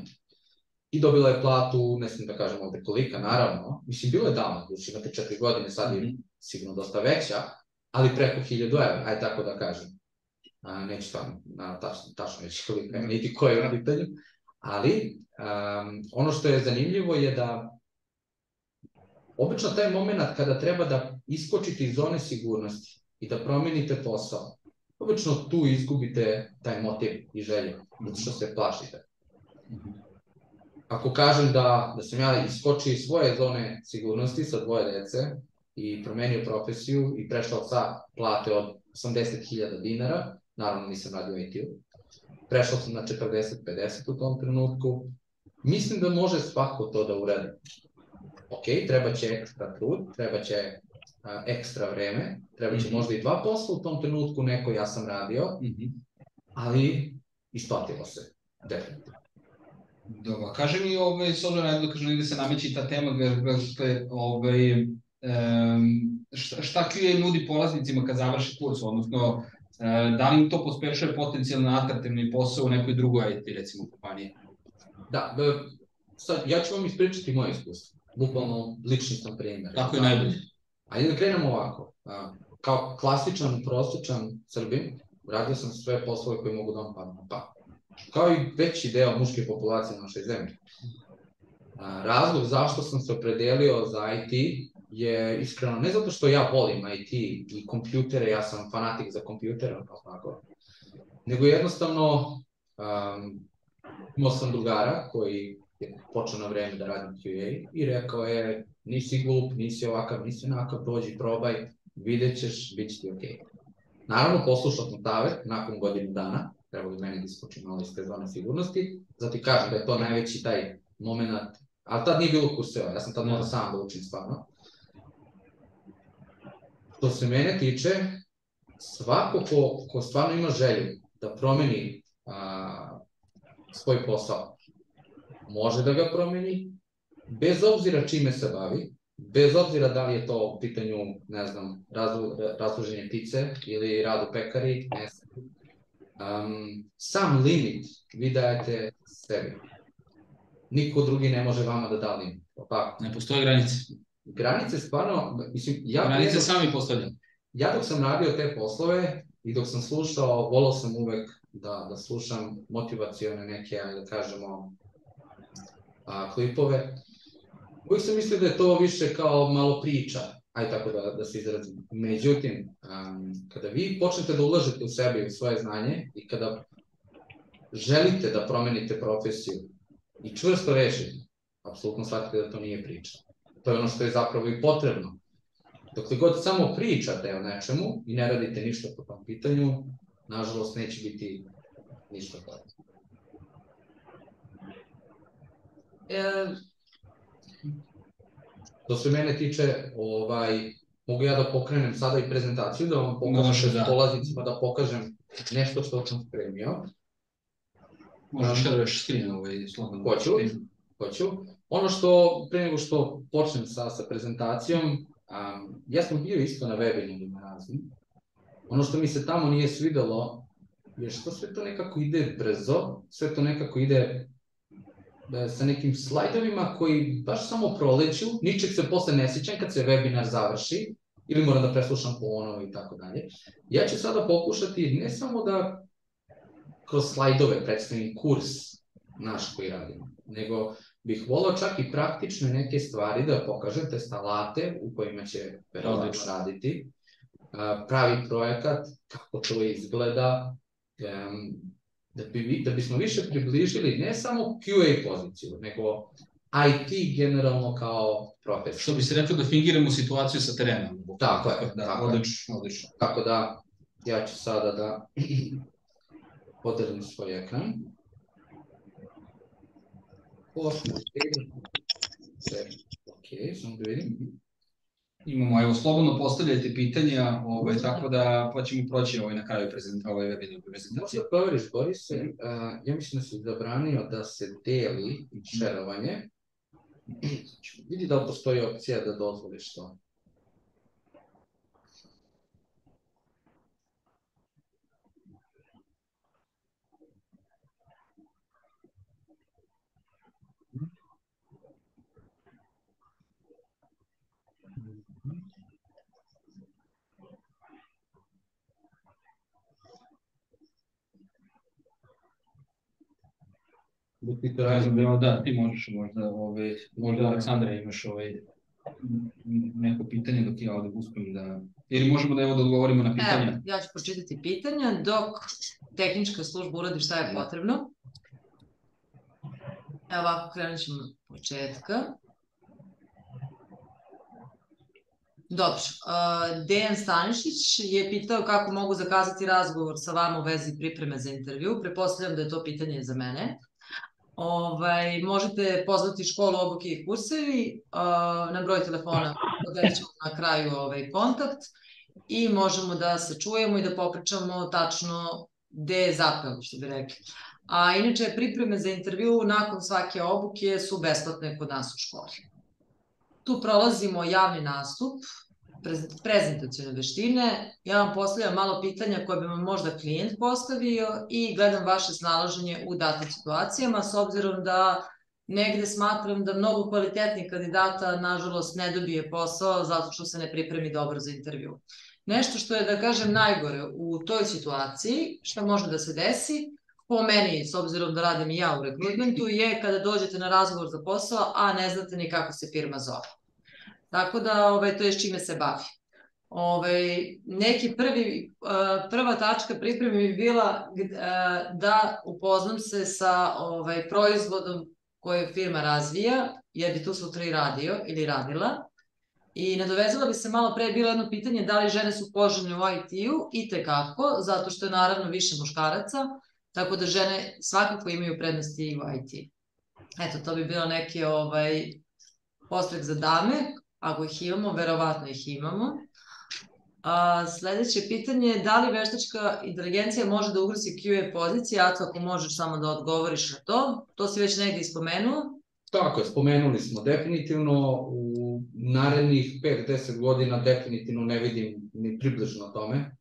[SPEAKER 4] i dobila je platu, ne smijem da kažem ovde kolika, naravno, mislim, bilo je davno, znači imate četiri godine, sad je mm. sigurno dosta veća, ali preko 1000 evra, aj tako da kažem. A, neću tamo, na, tačno, tačno reći kolika je, niti ko je u pitanju, ali um, ono što je zanimljivo je da obično taj moment kada treba da iskočite iz zone sigurnosti i da promenite posao, obično tu izgubite taj motiv i želju, zato što se plašite. Ako kažem da, da sam ja iskočio iz svoje zone sigurnosti sa dvoje dece i promenio profesiju i prešao sa plate od 80.000 dinara, naravno nisam radio IT-u, prešao sam na 40-50 u tom trenutku. Mislim da može svako to da uradi. Ok, treba će ekstra trud, treba će a, ekstra vreme, treba će
[SPEAKER 1] Mhm.
[SPEAKER 4] možda i dva posla u tom trenutku, neko ja sam radio,
[SPEAKER 1] Mhm.
[SPEAKER 4] ali isplatilo se, definitivno.
[SPEAKER 1] Dobro, kaže mi, ovaj, s obzirom na da kaže, negde se nameće i ta tema, dakle, ovaj, em, šta, šta QA nudi polaznicima kad završi kurs, odnosno, e, da li im to pospešuje potencijalno atraktivni posao u nekoj drugoj IT, recimo, kompaniji?
[SPEAKER 4] Da, b, sad ja ću vam ispričati moje iskustvo. Bukvalno lični sam primjer.
[SPEAKER 1] Tako je najbolje.
[SPEAKER 4] Ajde da krenemo ovako. Kao klasičan, prosječan Srbin, radio sam sve poslove koje mogu da vam padnu pamet. Kao i veći deo muške populacije na našoj zemlji. A, Razlog zašto sam se opredelio za IT je iskreno ne zato što ja volim IT i kompjutere, ja sam fanatik za kompjutere, tako, nego jednostavno um, imao sam drugara koji počeo na vreme da radim QA i rekao je nisi glup, nisi ovakav, nisi onakav, dođi, probaj, vidjet ćeš, bit će ti okej. Naravno, poslušao sam tavet nakon godinu dana, trebalo bi meni da iskočim malo iz te sigurnosti, zato ti kažem da je to najveći taj moment, ali tad nije bilo kurseva, ja sam tad morao sam da učim stvarno. Što se mene tiče, svako ko, ko stvarno ima želju da promeni a, svoj posao, može da ga promeni, bez obzira čime se bavi, bez obzira da li je to u pitanju, ne znam, razlu, razloženje pice ili rad u pekari, ne znam. Um, sam limit vi dajete sebi. Niko drugi ne može vama da da limit. Tako.
[SPEAKER 1] Ne postoje granice.
[SPEAKER 4] Granice stvarno, mislim, ja,
[SPEAKER 1] Granice
[SPEAKER 4] ja,
[SPEAKER 1] sami postavljamo.
[SPEAKER 4] ja dok sam radio te poslove i dok sam slušao, volao sam uvek da, da slušam motivacione neke, da kažemo, a, klipove. Uvijek sam mislio da je to više kao malo priča, aj tako da, da se izrazim. Međutim, um, kada vi počnete da ulažete u sebe i u svoje znanje i kada želite da promenite profesiju i čvrsto rešite, apsolutno shvatite da to nije priča. To je ono što je zapravo i potrebno. Dokle god samo pričate o nečemu i ne radite ništa po tom pitanju, nažalost neće biti ništa toga.
[SPEAKER 5] E,
[SPEAKER 4] Što se mene tiče, ovaj, mogu ja da pokrenem sada i prezentaciju, da vam pokažem
[SPEAKER 1] Može,
[SPEAKER 4] da.
[SPEAKER 1] da.
[SPEAKER 4] polaznicima, da pokažem nešto što sam spremio.
[SPEAKER 1] Možeš da reš screen ovaj, slobodno.
[SPEAKER 4] Hoću. Hoću. Ono što, pre nego što počnem sa, sa prezentacijom, um, ja sam bio isto na webinarima raznim. Ono što mi se tamo nije svidelo je što sve to nekako ide brzo, sve to nekako ide sa nekim slajdovima koji baš samo proleću, ničeg se posle ne sjećam kad se webinar završi, ili moram da preslušam ponovo i tako dalje. Ja ću sada pokušati ne samo da kroz slajdove predstavim kurs naš koji radimo, nego bih volao čak i praktične neke stvari da pokažem, te alate u kojima će verovatno raditi, a, pravi projekat, kako to izgleda, da, bi, da bismo više približili ne samo QA poziciju, nego IT generalno kao profesiju.
[SPEAKER 1] Što bi se reklo da fingiramo situaciju sa terena.
[SPEAKER 4] Tako je,
[SPEAKER 1] Da,
[SPEAKER 4] tako je.
[SPEAKER 1] odlično, odlično.
[SPEAKER 4] Tako da, ja ću sada da podelim svoj ekran. Pošto ok, samo da vidim.
[SPEAKER 1] Imamo, evo, slobodno postavljajte pitanja, ovaj, tako da pa ćemo proći ovaj, na kraju prezent, ovaj webinar prezentacije.
[SPEAKER 4] Možda proveriš, Borise, uh, ja mislim da si zabranio da se deli šerovanje. Vidi da li postoji opcija da dozvoliš to. Ti to radiš,
[SPEAKER 1] znam, evo, da, ti možeš možda, ovaj, možda Aleksandra imaš ovaj, m, neko pitanje dok ja ovde uspem da... Ili možemo da evo da odgovorimo na pitanja.
[SPEAKER 5] Evo, ja ću pročitati pitanja dok tehnička služba uradi šta je potrebno. Evo ovako, krenut ćemo od početka. Dobro. Dejan Stanišić je pitao kako mogu zakazati razgovor sa vama u vezi pripreme za intervju. Prepostavljam da je to pitanje za mene. Ovaj, možete pozvati školu obuke i kursevi uh, na broj telefona ćemo na kraju ovaj kontakt i možemo da se čujemo i da popričamo tačno gde je zapeo, što bi rekli. A inače, pripreme za intervju nakon svake obuke su besplatne kod nas u školi. Tu prolazimo javni nastup, prezentacijone veštine. Ja vam postavljam malo pitanja koje bi vam možda klijent postavio i gledam vaše snalaženje u datim situacijama, s obzirom da negde smatram da mnogo kvalitetnih kandidata, nažalost, ne dobije posao zato što se ne pripremi dobro za intervju. Nešto što je, da kažem, najgore u toj situaciji, što može da se desi, po meni, s obzirom da radim i ja u rekrutmentu, je kada dođete na razgovor za posao, a ne znate ni kako se firma zove. Tako da, ovaj, to je s čime se bavi. Ovaj, neki prvi, prva tačka pripreme bi bila da upoznam se sa ovaj, proizvodom koje firma razvija, jer bi tu sutra i radio ili radila. I nadovezala bi se malo pre bilo jedno pitanje da li žene su poželjne u IT-u i tekako, zato što je naravno više muškaraca, tako da žene svakako imaju prednosti u IT. Eto, to bi bilo neki ovaj, postrek za dame, ako ih imamo, verovatno ih imamo. A, sledeće pitanje je da li veštačka inteligencija može da ugrozi QA pozicije, a to ako možeš samo da odgovoriš na to, to si već negdje ispomenuo.
[SPEAKER 4] Tako je, spomenuli smo definitivno u narednih 5-10 godina definitivno ne vidim ni približno tome.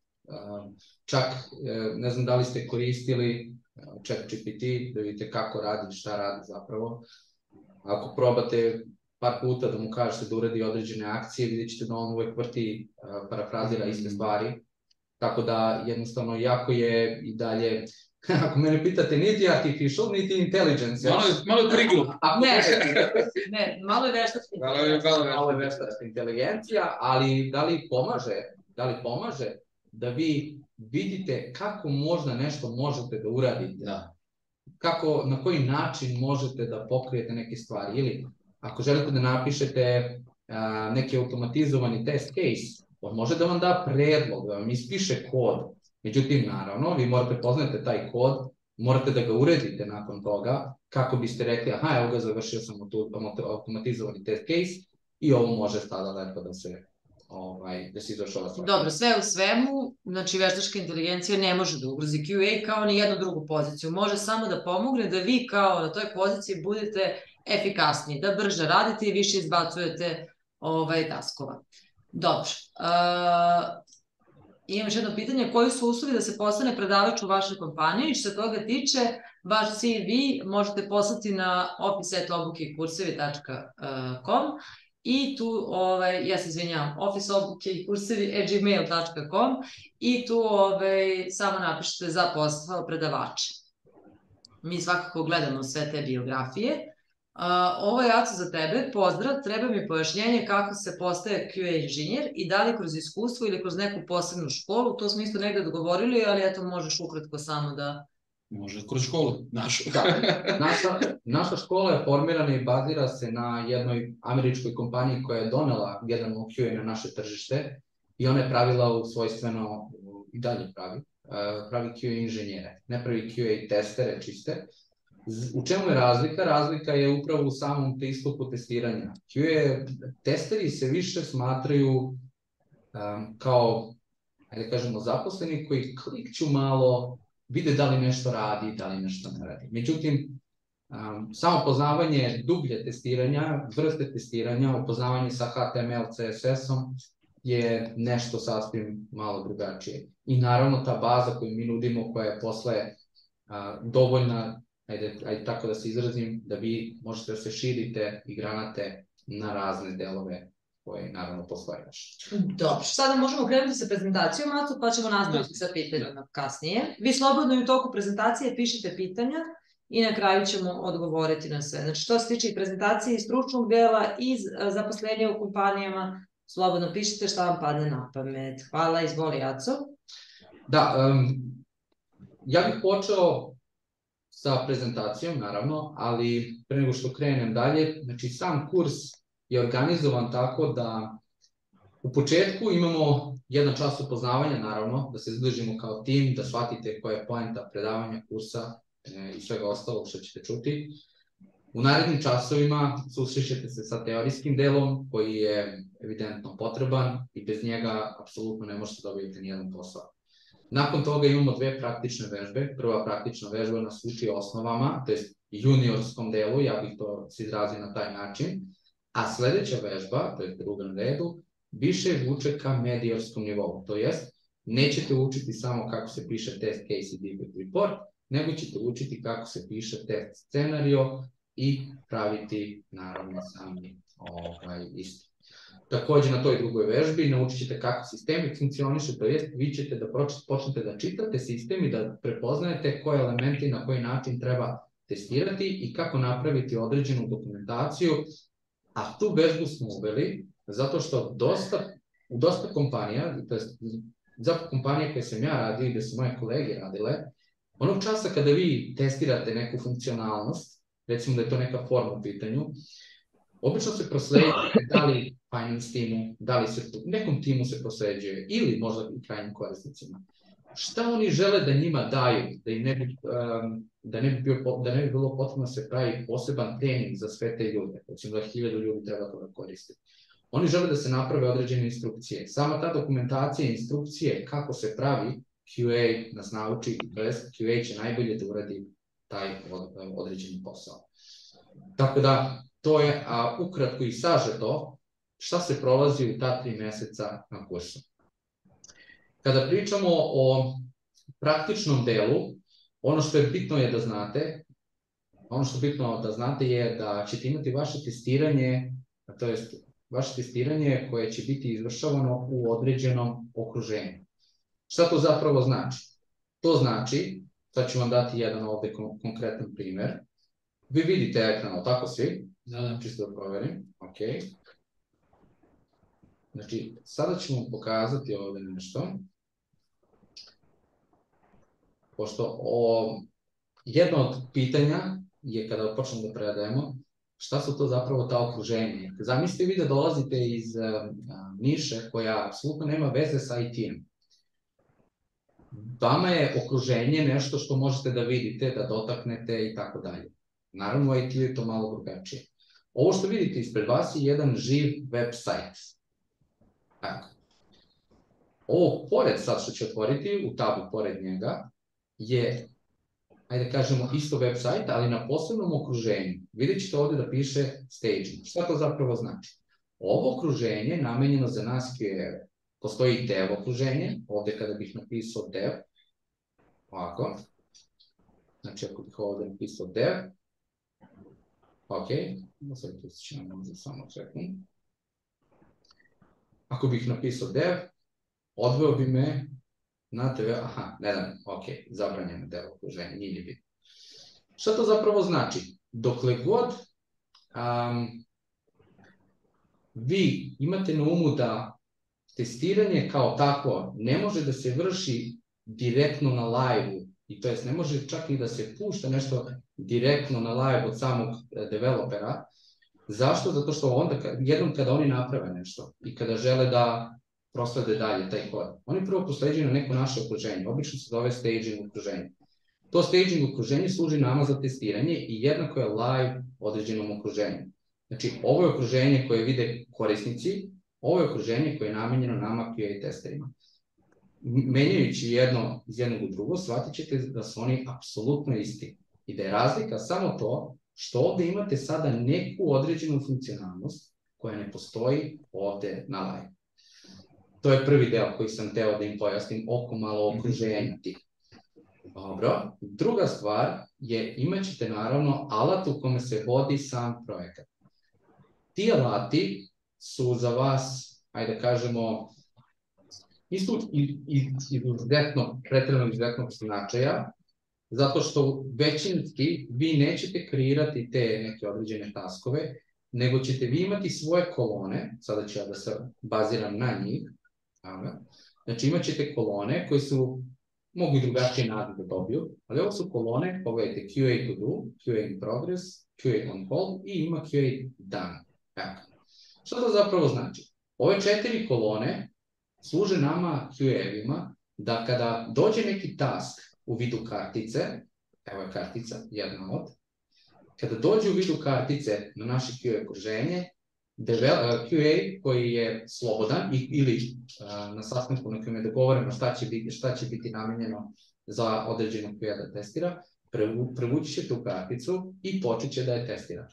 [SPEAKER 4] Čak e, ne znam da li ste koristili e, chat GPT da vidite kako radi, šta radi zapravo. Ako probate par puta da mu kažete da uradi određene akcije, vidjet ćete da on uvek vrti, parafrazira iste stvari. Tako da jednostavno jako je i dalje ako mene pitate, niti artificial, niti intelligence.
[SPEAKER 1] Malo malo je priglu.
[SPEAKER 5] Ne, ne, malo je veštačka
[SPEAKER 1] malo je, malo,
[SPEAKER 4] malo je veštačka inteligencija, ali da li pomaže, da li pomaže da vi vidite kako možda nešto možete da uradite. Da. Kako, na koji način možete da pokrijete neke stvari. Ili ako želite da napišete a, neki automatizovani test case, on može da vam da predlog, da vam ispiše kod. Međutim, naravno, vi morate poznate taj kod, morate da ga uredite nakon toga, kako biste rekli, aha, evo ga, završio sam automatizovani test case i ovo može sada lepo da se ovaj, da se izvršava stvar.
[SPEAKER 5] Dobro, sve u svemu, znači veštačka inteligencija ne može da ugrozi QA kao ni jednu drugu poziciju. Može samo da pomogne da vi kao na toj poziciji budete efikasniji, da brže radite i više izbacujete ovaj, taskova. Dobro. Uh, imam još jedno pitanje, koji su uslovi da se postane predavač u vašoj kompaniji? Što se toga tiče, vaš CV možete poslati na office.obukekursevi.com i tu, ovaj, ja se izvinjam, office obuke i kursevi gmail.com i tu ovaj, samo napišete za posao predavača. Mi svakako gledamo sve te biografije Uh, ovo je Aco za tebe, pozdrav, treba mi pojašnjenje kako se postaje QA inženjer i da li kroz iskustvo ili kroz neku posebnu školu, to smo isto negde dogovorili, ali eto možeš ukratko samo da...
[SPEAKER 1] Može kroz školu, našu.
[SPEAKER 4] da, naša, naša škola je formirana i bazira se na jednoj američkoj kompaniji koja je donela jedan QA na naše tržište i ona je pravila u svojstveno, i dalje pravi, pravi QA inženjere, ne pravi QA testere čiste, U čemu je razlika? Razlika je upravo u samom pristupu testiranja. QA testeri se više smatraju um, kao, ajde kažemo, zaposleni koji klikću malo, vide da li nešto radi, da li nešto ne radi. Međutim, um, samo poznavanje dublje testiranja, vrste testiranja, upoznavanje sa HTML, CSS-om je nešto sasvim malo drugačije. I naravno ta baza koju mi nudimo, koja je posle a, dovoljna ajde, ajde tako da se izrazim, da vi možete da se širite i granate na razne delove koje naravno postoje još.
[SPEAKER 5] Dobro, sada možemo krenuti sa prezentacijom, Mato, pa ćemo nastaviti sa pitanjima kasnije. Vi slobodno i u toku prezentacije pišite pitanja i na kraju ćemo odgovoriti na sve. Znači, što se tiče i prezentacije i stručnog dela i zaposlenja u kompanijama, slobodno pišite šta vam padne na pamet. Hvala, izvoli Aco.
[SPEAKER 4] Da, um, ja bih počeo sa prezentacijom, naravno, ali pre nego što krenem dalje, znači sam kurs je organizovan tako da U početku imamo jedan čas upoznavanja, naravno, da se zadržimo kao tim, da shvatite koja je poenta predavanja, kursa e, i svega ostalog što ćete čuti. U narednim časovima susrećete se sa teorijskim delom koji je evidentno potreban i bez njega apsolutno ne možete dobiti nijedan posao. Nakon toga imamo dve praktične vežbe. Prva praktična vežba nas uči osnovama, to je juniorskom delu, ja bih to se izrazio na taj način, a sledeća vežba, to je druga na redu, više vuče ka medijorskom nivou, to jest nećete učiti samo kako se piše test case i defect report, nego ćete učiti kako se piše test scenario i praviti naravno sami ovaj, isto. Takođe na toj drugoj vežbi naučit ćete kako sistemi funkcioniše, to jest vi ćete da počnete da čitate sistem i da prepoznajete koje elementi na koji način treba testirati i kako napraviti određenu dokumentaciju, a tu vežbu smo uveli zato što dosta, u dosta kompanija, to jest zato kompanije koje sam ja radio i gde su moje kolege radile, onog časa kada vi testirate neku funkcionalnost, recimo da je to neka forma u pitanju, obično se prosleđuje da li finance timu, da li se nekom timu se prosleđuje ili možda i krajnim korisnicima. Šta oni žele da njima daju, da im ne bi, um, da ne bi, bio, da ne bi bilo potrebno da se pravi poseban trening za sve te ljude, recimo da hiljadu ljudi treba to da koriste. Oni žele da se naprave određene instrukcije. Sama ta dokumentacija instrukcije kako se pravi QA nas nauči, to QA će najbolje da uradi taj određeni posao. Tako da, to je a, ukratko i sažeto šta se prolazi u ta tri meseca na kursu. Kada pričamo o praktičnom delu, ono što je bitno je da znate, ono što je bitno da znate je da ćete imati vaše testiranje, to je vaše testiranje koje će biti izvršavano u određenom okruženju. Šta to zapravo znači? To znači, sad ću vam dati jedan ovde konkretan primer. Vi vidite ekran, tako svi?
[SPEAKER 1] Da, da.
[SPEAKER 4] Čisto da proverim. Ok. Znači, sada vam pokazati ovde nešto. Pošto o, jedno od pitanja je kada počnemo da predajemo, šta su to zapravo ta okruženja. Zamislite vi da dolazite iz uh, niše koja apsolutno nema veze sa IT-em. Vama je okruženje nešto što možete da vidite, da dotaknete i tako dalje. Naravno, u IT je to malo drugačije. Ovo što vidite ispred vas je jedan živ web sajt. Tako. Ovo pored sad što će otvoriti, u tabu pored njega, je ajde da kažemo, isto web sajt, ali na posebnom okruženju. Vidjet ćete ovde da piše staging. Šta to zapravo znači? Ovo okruženje je namenjeno za nas QA. Postoji dev okruženje, ovde kada bih napisao dev, ovako, znači ako bih ovde napisao dev, ok, sad tu će nam za samo sekund. Ako bih napisao dev, odveo bi me na TV, aha, ne znam, ok, zabranjeno deo okruženja, nije bitno. Šta to zapravo znači? Dokle god um, vi imate na umu da testiranje kao takvo ne može da se vrši direktno na live-u, i to jest ne može čak i da se pušta nešto direktno na live od samog e, developera. Zašto? Zato što onda, jednom kada oni naprave nešto i kada žele da proslede dalje taj kod. Oni prvo prosleđuju na neko naše okruženje, obično se zove staging okruženje. To staging okruženje služi nama za testiranje i jednako je live određenom okruženju. Znači, ovo je okruženje koje vide korisnici, ovo je okruženje koje je namenjeno nama QA testerima. Menjajući jedno iz jednog u drugo, shvatit ćete da su oni apsolutno isti. I da je razlika samo to što ovde imate sada neku određenu funkcionalnost koja ne postoji ovde na live. To je prvi deo koji sam teo da im pojasnim oko malo mhm. okruženja tih. Dobro. Druga stvar je imat ćete naravno alat u kome se vodi sam projekat. Ti alati su za vas, ajde da kažemo, isto izuzetno, pretredno izuzetnog značaja, zato što većinski vi nećete kreirati te neke određene taskove, nego ćete vi imati svoje kolone, sada ću ja da se baziram na njih, Znači imat ćete kolone koje su, mogu i drugačije nazive da dobiju, ali ovo su kolone, pogledajte, QA to do, QA in progress, QA on hold i ima QA done. Šta to zapravo znači? Ove četiri kolone služe nama QA-evima da kada dođe neki task u vidu kartice, evo je kartica, jedna od, kada dođe u vidu kartice na naše QA okruženje, QA koji je slobodan ili na sastanku na kojem je dogovoreno šta će biti, šta će biti namenjeno za određenog QA da testira, prevući će tu karticu i počet će da je testira.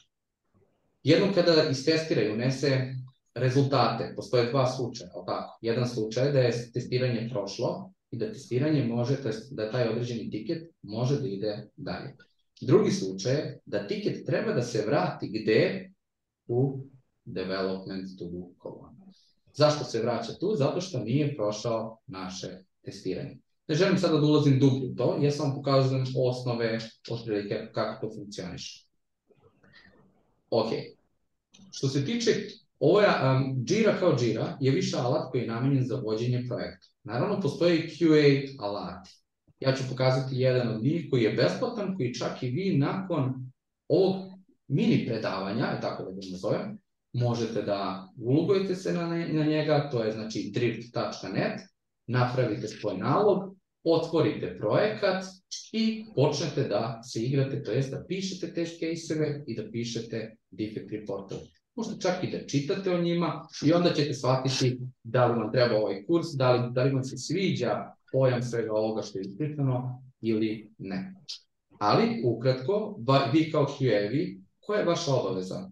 [SPEAKER 4] Jednom kada istestira i unese rezultate, postoje dva slučaja, ali tako? Jedan slučaj da je testiranje prošlo i da testiranje može, to da taj određeni tiket može da ide dalje. Drugi slučaj je da tiket treba da se vrati gde? U development to kolonu. Zašto se vraća tu? Zato što nije prošao naše testiranje. Ne želim sada da ulazim dublje u to, ja sam pokazujem osnove, otprilike kako to funkcioniše. Ok. Što se tiče ovo je, um, Jira kao Jira je više alat koji je namenjen za vođenje projekta. Naravno, postoje i QA alati. Ja ću pokazati jedan od njih koji je besplatan, koji čak i vi nakon ovog mini predavanja, tako da ga nazovem, možete da ulogujete se na, na njega, to je znači drift.net, napravite svoj nalog, otvorite projekat i počnete da se igrate, to jest da pišete test case-eve i da pišete defect reportove. Možda čak i da čitate o njima i onda ćete shvatiti da li vam treba ovaj kurs, da li, da li vam se sviđa pojam svega ovoga što je ispričano ili ne. Ali, ukratko, vi kao QA-vi, koja je vaša obaveza?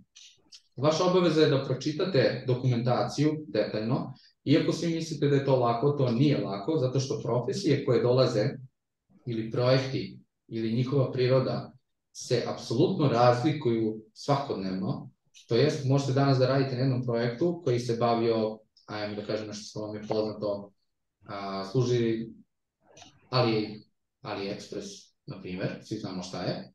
[SPEAKER 4] Vaša obaveza je da pročitate dokumentaciju detaljno, iako svi mislite da je to lako, to nije lako, zato što profesije koje dolaze ili projekti ili njihova priroda se apsolutno razlikuju svakodnevno, to jest možete danas da radite na jednom projektu koji se bavio, ajmo da kažem nešto što vam je poznato, a, služi Ali, AliExpress, na primer, svi znamo šta je,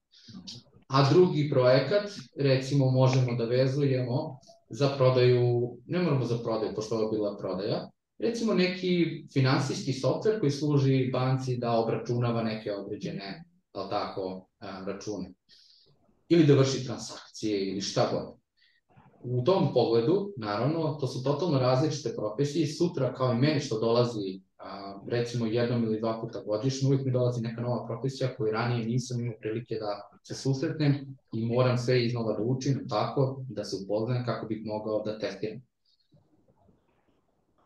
[SPEAKER 4] a drugi projekat, recimo, možemo da vezujemo za prodaju, ne moramo za prodaju, pošto ovo bila prodaja, recimo neki finansijski softver koji služi banci da obračunava neke određene, tako, račune. Ili da vrši transakcije ili šta god. U tom pogledu, naravno, to su totalno različite profesije. Sutra, kao i meni što dolazi a, recimo jednom ili dva puta godišnje, uvijek mi dolazi neka nova profesija koju ranije nisam imao prilike da se susretnem i moram sve iznova da učim tako da se upoznajem kako bih mogao da testiram.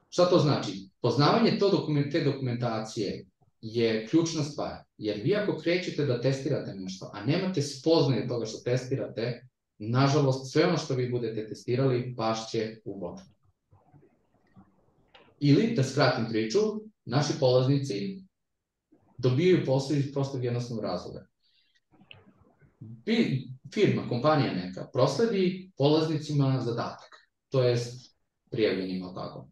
[SPEAKER 4] Šta to znači? Poznavanje to dokument, te dokumentacije je ključna stvar, jer vi ako krećete da testirate nešto, a nemate spoznaje toga što testirate, nažalost, sve ono što vi budete testirali pašće u vodu. Ili, da skratim priču, naši polaznici dobijaju posao iz prostog jednostavnog razloga. Bi, firma, kompanija neka, prosledi polaznicima zadatak, to jest prijavljenima, tako,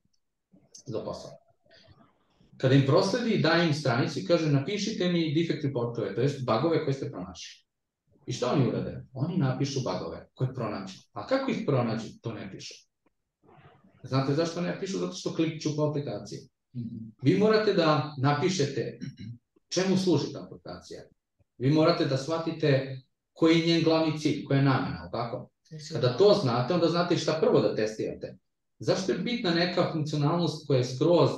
[SPEAKER 4] za posao. Kada im prosledi, daje im stranicu i kaže napišite mi defect reportove, to jest bugove koje ste pronašli. I šta oni urade? Oni napišu bugove koje pronađu. A kako ih pronađu? To ne pišu. Znate zašto ne pišu? Zato što klikću po aplikaciji. Vi morate da napišete čemu služi ta aplikacija. Vi morate da shvatite koji je njen glavni cilj, koja je namena, tako? Kada to znate, onda znate šta prvo da testirate. Zašto je bitna neka funkcionalnost koja je skroz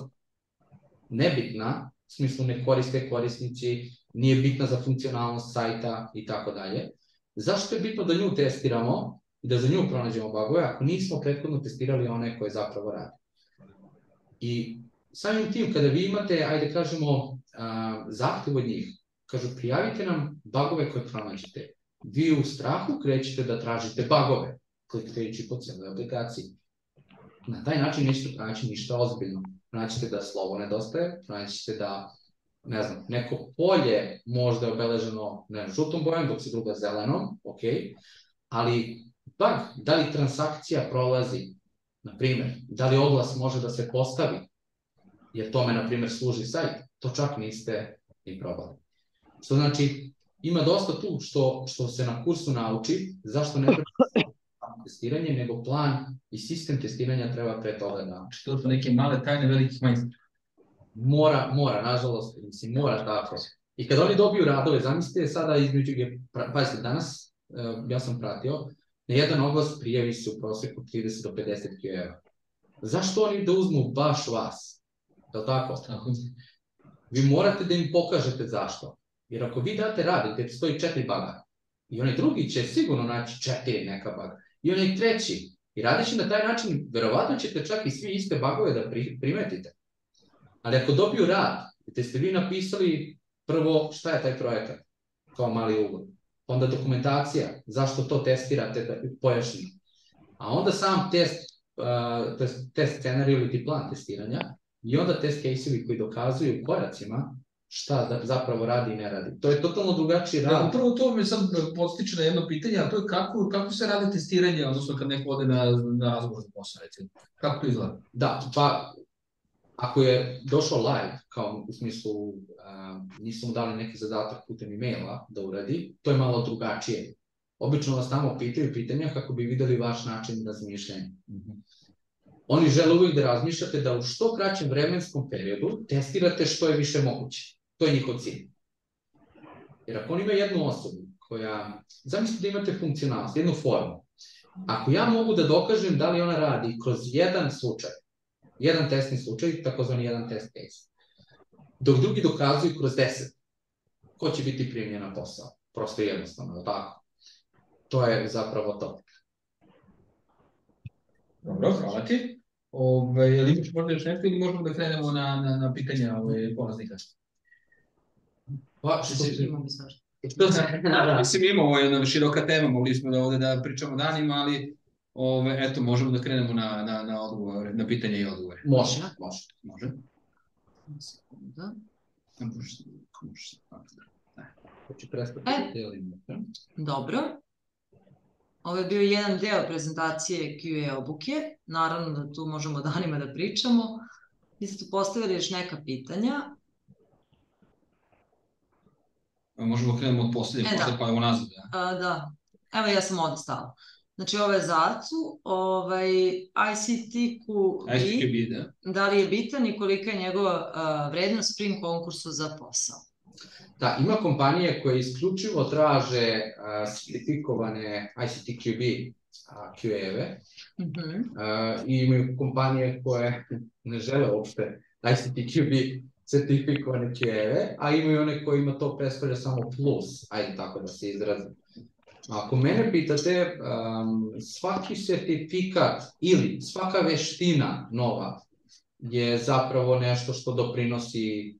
[SPEAKER 4] nebitna, smislu ne koriste korisnici, nije bitna za funkcionalnost sajta i tako dalje. Zašto je bitno da nju testiramo i da za nju pronađemo bugove ako nismo prethodno testirali one koje zapravo rade? I samim tim, kada vi imate, ajde kažemo, zahtev od njih, kažu prijavite nam bugove koje pronađete. Vi u strahu krećete da tražite bugove, kliktajući po cijeloj aplikaciji. Na taj način nećete pronaći ništa ozbiljno. Pronaćete da slovo nedostaje, pronaćete da ne znam, neko polje možda je obeleženo ne, žutom bojem, dok se druga zelenom, ok, ali bug, da li transakcija prolazi, na primjer, da li oglas može da se postavi, jer tome, na primjer, služi sajt, to čak niste ni probali. Što znači, ima dosta tu što, što se na kursu nauči, zašto ne treba testiranje, nego plan i sistem testiranja treba pre toga da...
[SPEAKER 1] To su neke male tajne velikih majstora.
[SPEAKER 4] Mora, mora, nažalost, mislim, mora tako. I kad oni dobiju radove, zamislite sada između, pazite, danas, ja sam pratio, na jedan oglas prijavi se u proseku 30 do 50 QA. zašto oni da uzmu baš vas? Je li tako?
[SPEAKER 1] Tako.
[SPEAKER 4] Vi morate da im pokažete zašto. Jer ako vi date rad gde stoji četiri baga, i onaj drugi će sigurno naći četiri neka baga, i onaj treći, i radeći na taj način, verovatno ćete čak i svi iste bagove da pri, primetite. Ali ako dobiju rad, gde ste vi napisali prvo šta je taj projekat, kao mali ugod, onda dokumentacija, zašto to testirate, da pojašnjeno. A onda sam test, uh, test, test scenariju ili plan testiranja, i onda test case-evi koji dokazuju koracima šta da zapravo radi i ne radi. To je totalno drugačiji
[SPEAKER 1] Da,
[SPEAKER 4] rad.
[SPEAKER 1] upravo to me sad podstiče na jedno pitanje, a to je kako, kako se radi testiranje, odnosno kad neko ode na, na razgovor za posao, recimo. Kako to izgleda?
[SPEAKER 4] Da, pa ako je došao live, kao u smislu uh, nisu mu dali neki zadatak putem e-maila da uradi, to je malo drugačije. Obično vas tamo pitaju pitanja kako bi videli vaš način razmišljanja. Oni žele uvijek da razmišljate da u što kraćem vremenskom periodu testirate što je više moguće. To je njihov cilj. Jer ako on ima jednu osobu koja, zamislite da imate funkcionalnost, jednu formu. Ako ja mogu da dokažem da li ona radi kroz jedan slučaj, jedan testni slučaj, takozvani jedan test case, dok drugi dokazuju kroz deset, ko će biti primljen na posao? Prosto jednostavno, je li tako? To je zapravo to.
[SPEAKER 1] Dobro, hvala ti. Ove, je li imaš možda još nešto ili možemo da krenemo na, na, na pitanja ove, polaznika?
[SPEAKER 4] Pa, što se...
[SPEAKER 5] Imam i svašta.
[SPEAKER 4] Što se...
[SPEAKER 1] Da, mislim, ima ovo jedna široka tema, mogli smo da ovde da pričamo danima, ali ove, eto, možemo da krenemo na, na, na odgovore, na pitanja i odgovore.
[SPEAKER 4] Može, može.
[SPEAKER 1] Može?
[SPEAKER 5] Sekunda.
[SPEAKER 1] Može, može.
[SPEAKER 4] Hoću prestati.
[SPEAKER 5] E.
[SPEAKER 4] delim.
[SPEAKER 5] Dobro. Ovo je bio jedan deo prezentacije QA obuke. Naravno da tu možemo danima da pričamo. Vi ste postavili još neka pitanja.
[SPEAKER 1] Možemo da krenemo od poslednje,
[SPEAKER 5] E, da.
[SPEAKER 1] posle pa evo nazad. Ja.
[SPEAKER 5] A, da, evo ja sam ovde stala. Znači ovo je za ARCU, ovaj, ICT-ku
[SPEAKER 1] ICQB, da.
[SPEAKER 5] da li je bitan i kolika je njegova a, vrednost prim konkursu za posao.
[SPEAKER 4] Da, ima kompanije koje isključivo traže a, sertifikovane ICT-QB QA-eve
[SPEAKER 5] Mhm.
[SPEAKER 4] a, i imaju kompanije koje ne žele uopšte ICT-QB sertifikovane QA-eve, a imaju one koje ima to predstavlja samo plus, ajde tako da se izrazim. Ako mene pitate, um, svaki sertifikat ili svaka veština nova je zapravo nešto što doprinosi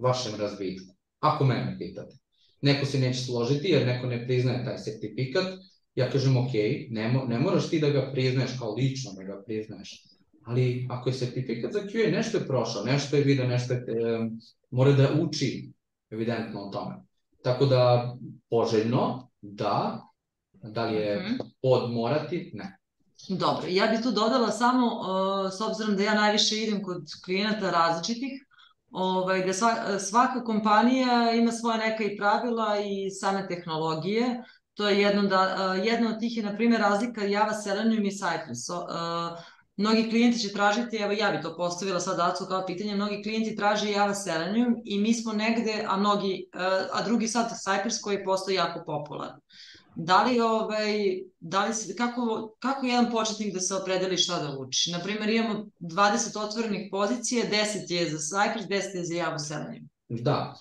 [SPEAKER 4] vašem razvitku. Ako mene pitate. Neko se neće složiti jer neko ne priznaje taj sertifikat. Ja kažem ok, ne, ne moraš ti da ga priznaješ kao lično da ga priznaješ. Ali ako je sertifikat za QA, nešto je prošao, nešto je vidio, nešto je, e, mora da uči evidentno o tome. Tako da, poželjno, da, da li je
[SPEAKER 5] Mhm.
[SPEAKER 4] pod morati, ne.
[SPEAKER 5] Dobro, ja bih tu dodala samo, uh, s obzirom da ja najviše idem kod klijenata različitih, ovaj, da sva, svaka kompanija ima svoje neka i pravila i same tehnologije. To je jedno, da, uh, jedno od tih je, na primjer, razlika Java Selenium i Cypress. O, uh, mnogi klijenti će tražiti, evo ja bi to postavila sad Acu kao pitanje, mnogi klijenti traže Java Selenium i mi smo negde, a mnogi, uh, a drugi sad Cypress koji postoji jako popularan. Da li, ovaj, da li se, kako, kako jedan početnik da se opredeli šta da uči? Naprimjer, imamo 20 otvorenih pozicija, 10 je za Cypress, 10 je za Java Selenium.
[SPEAKER 4] Da,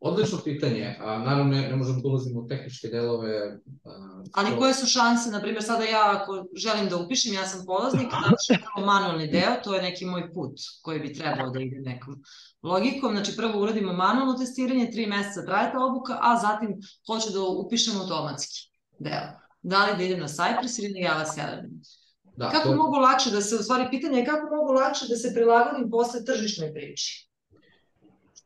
[SPEAKER 4] odlično pitanje. A, naravno, ne, ne možemo da ulazimo u tehničke delove. A,
[SPEAKER 5] Ali
[SPEAKER 4] to-
[SPEAKER 5] koje su šanse, na primjer, sada ja ako želim da upišem, ja sam polaznik, znači prvo manualni deo, to je neki moj put koji bi trebao da ide nekom logikom. Znači prvo uradimo manualno testiranje, tri meseca traje ta obuka, a zatim hoću da upišem automatski deo. Da li da idem na Cypress ili na Java Selenium?
[SPEAKER 4] da,
[SPEAKER 5] Kako
[SPEAKER 4] to-
[SPEAKER 5] mogu lakše da se, u stvari pitanje je kako mogu lakše da se prilagodim posle tržišnoj priči?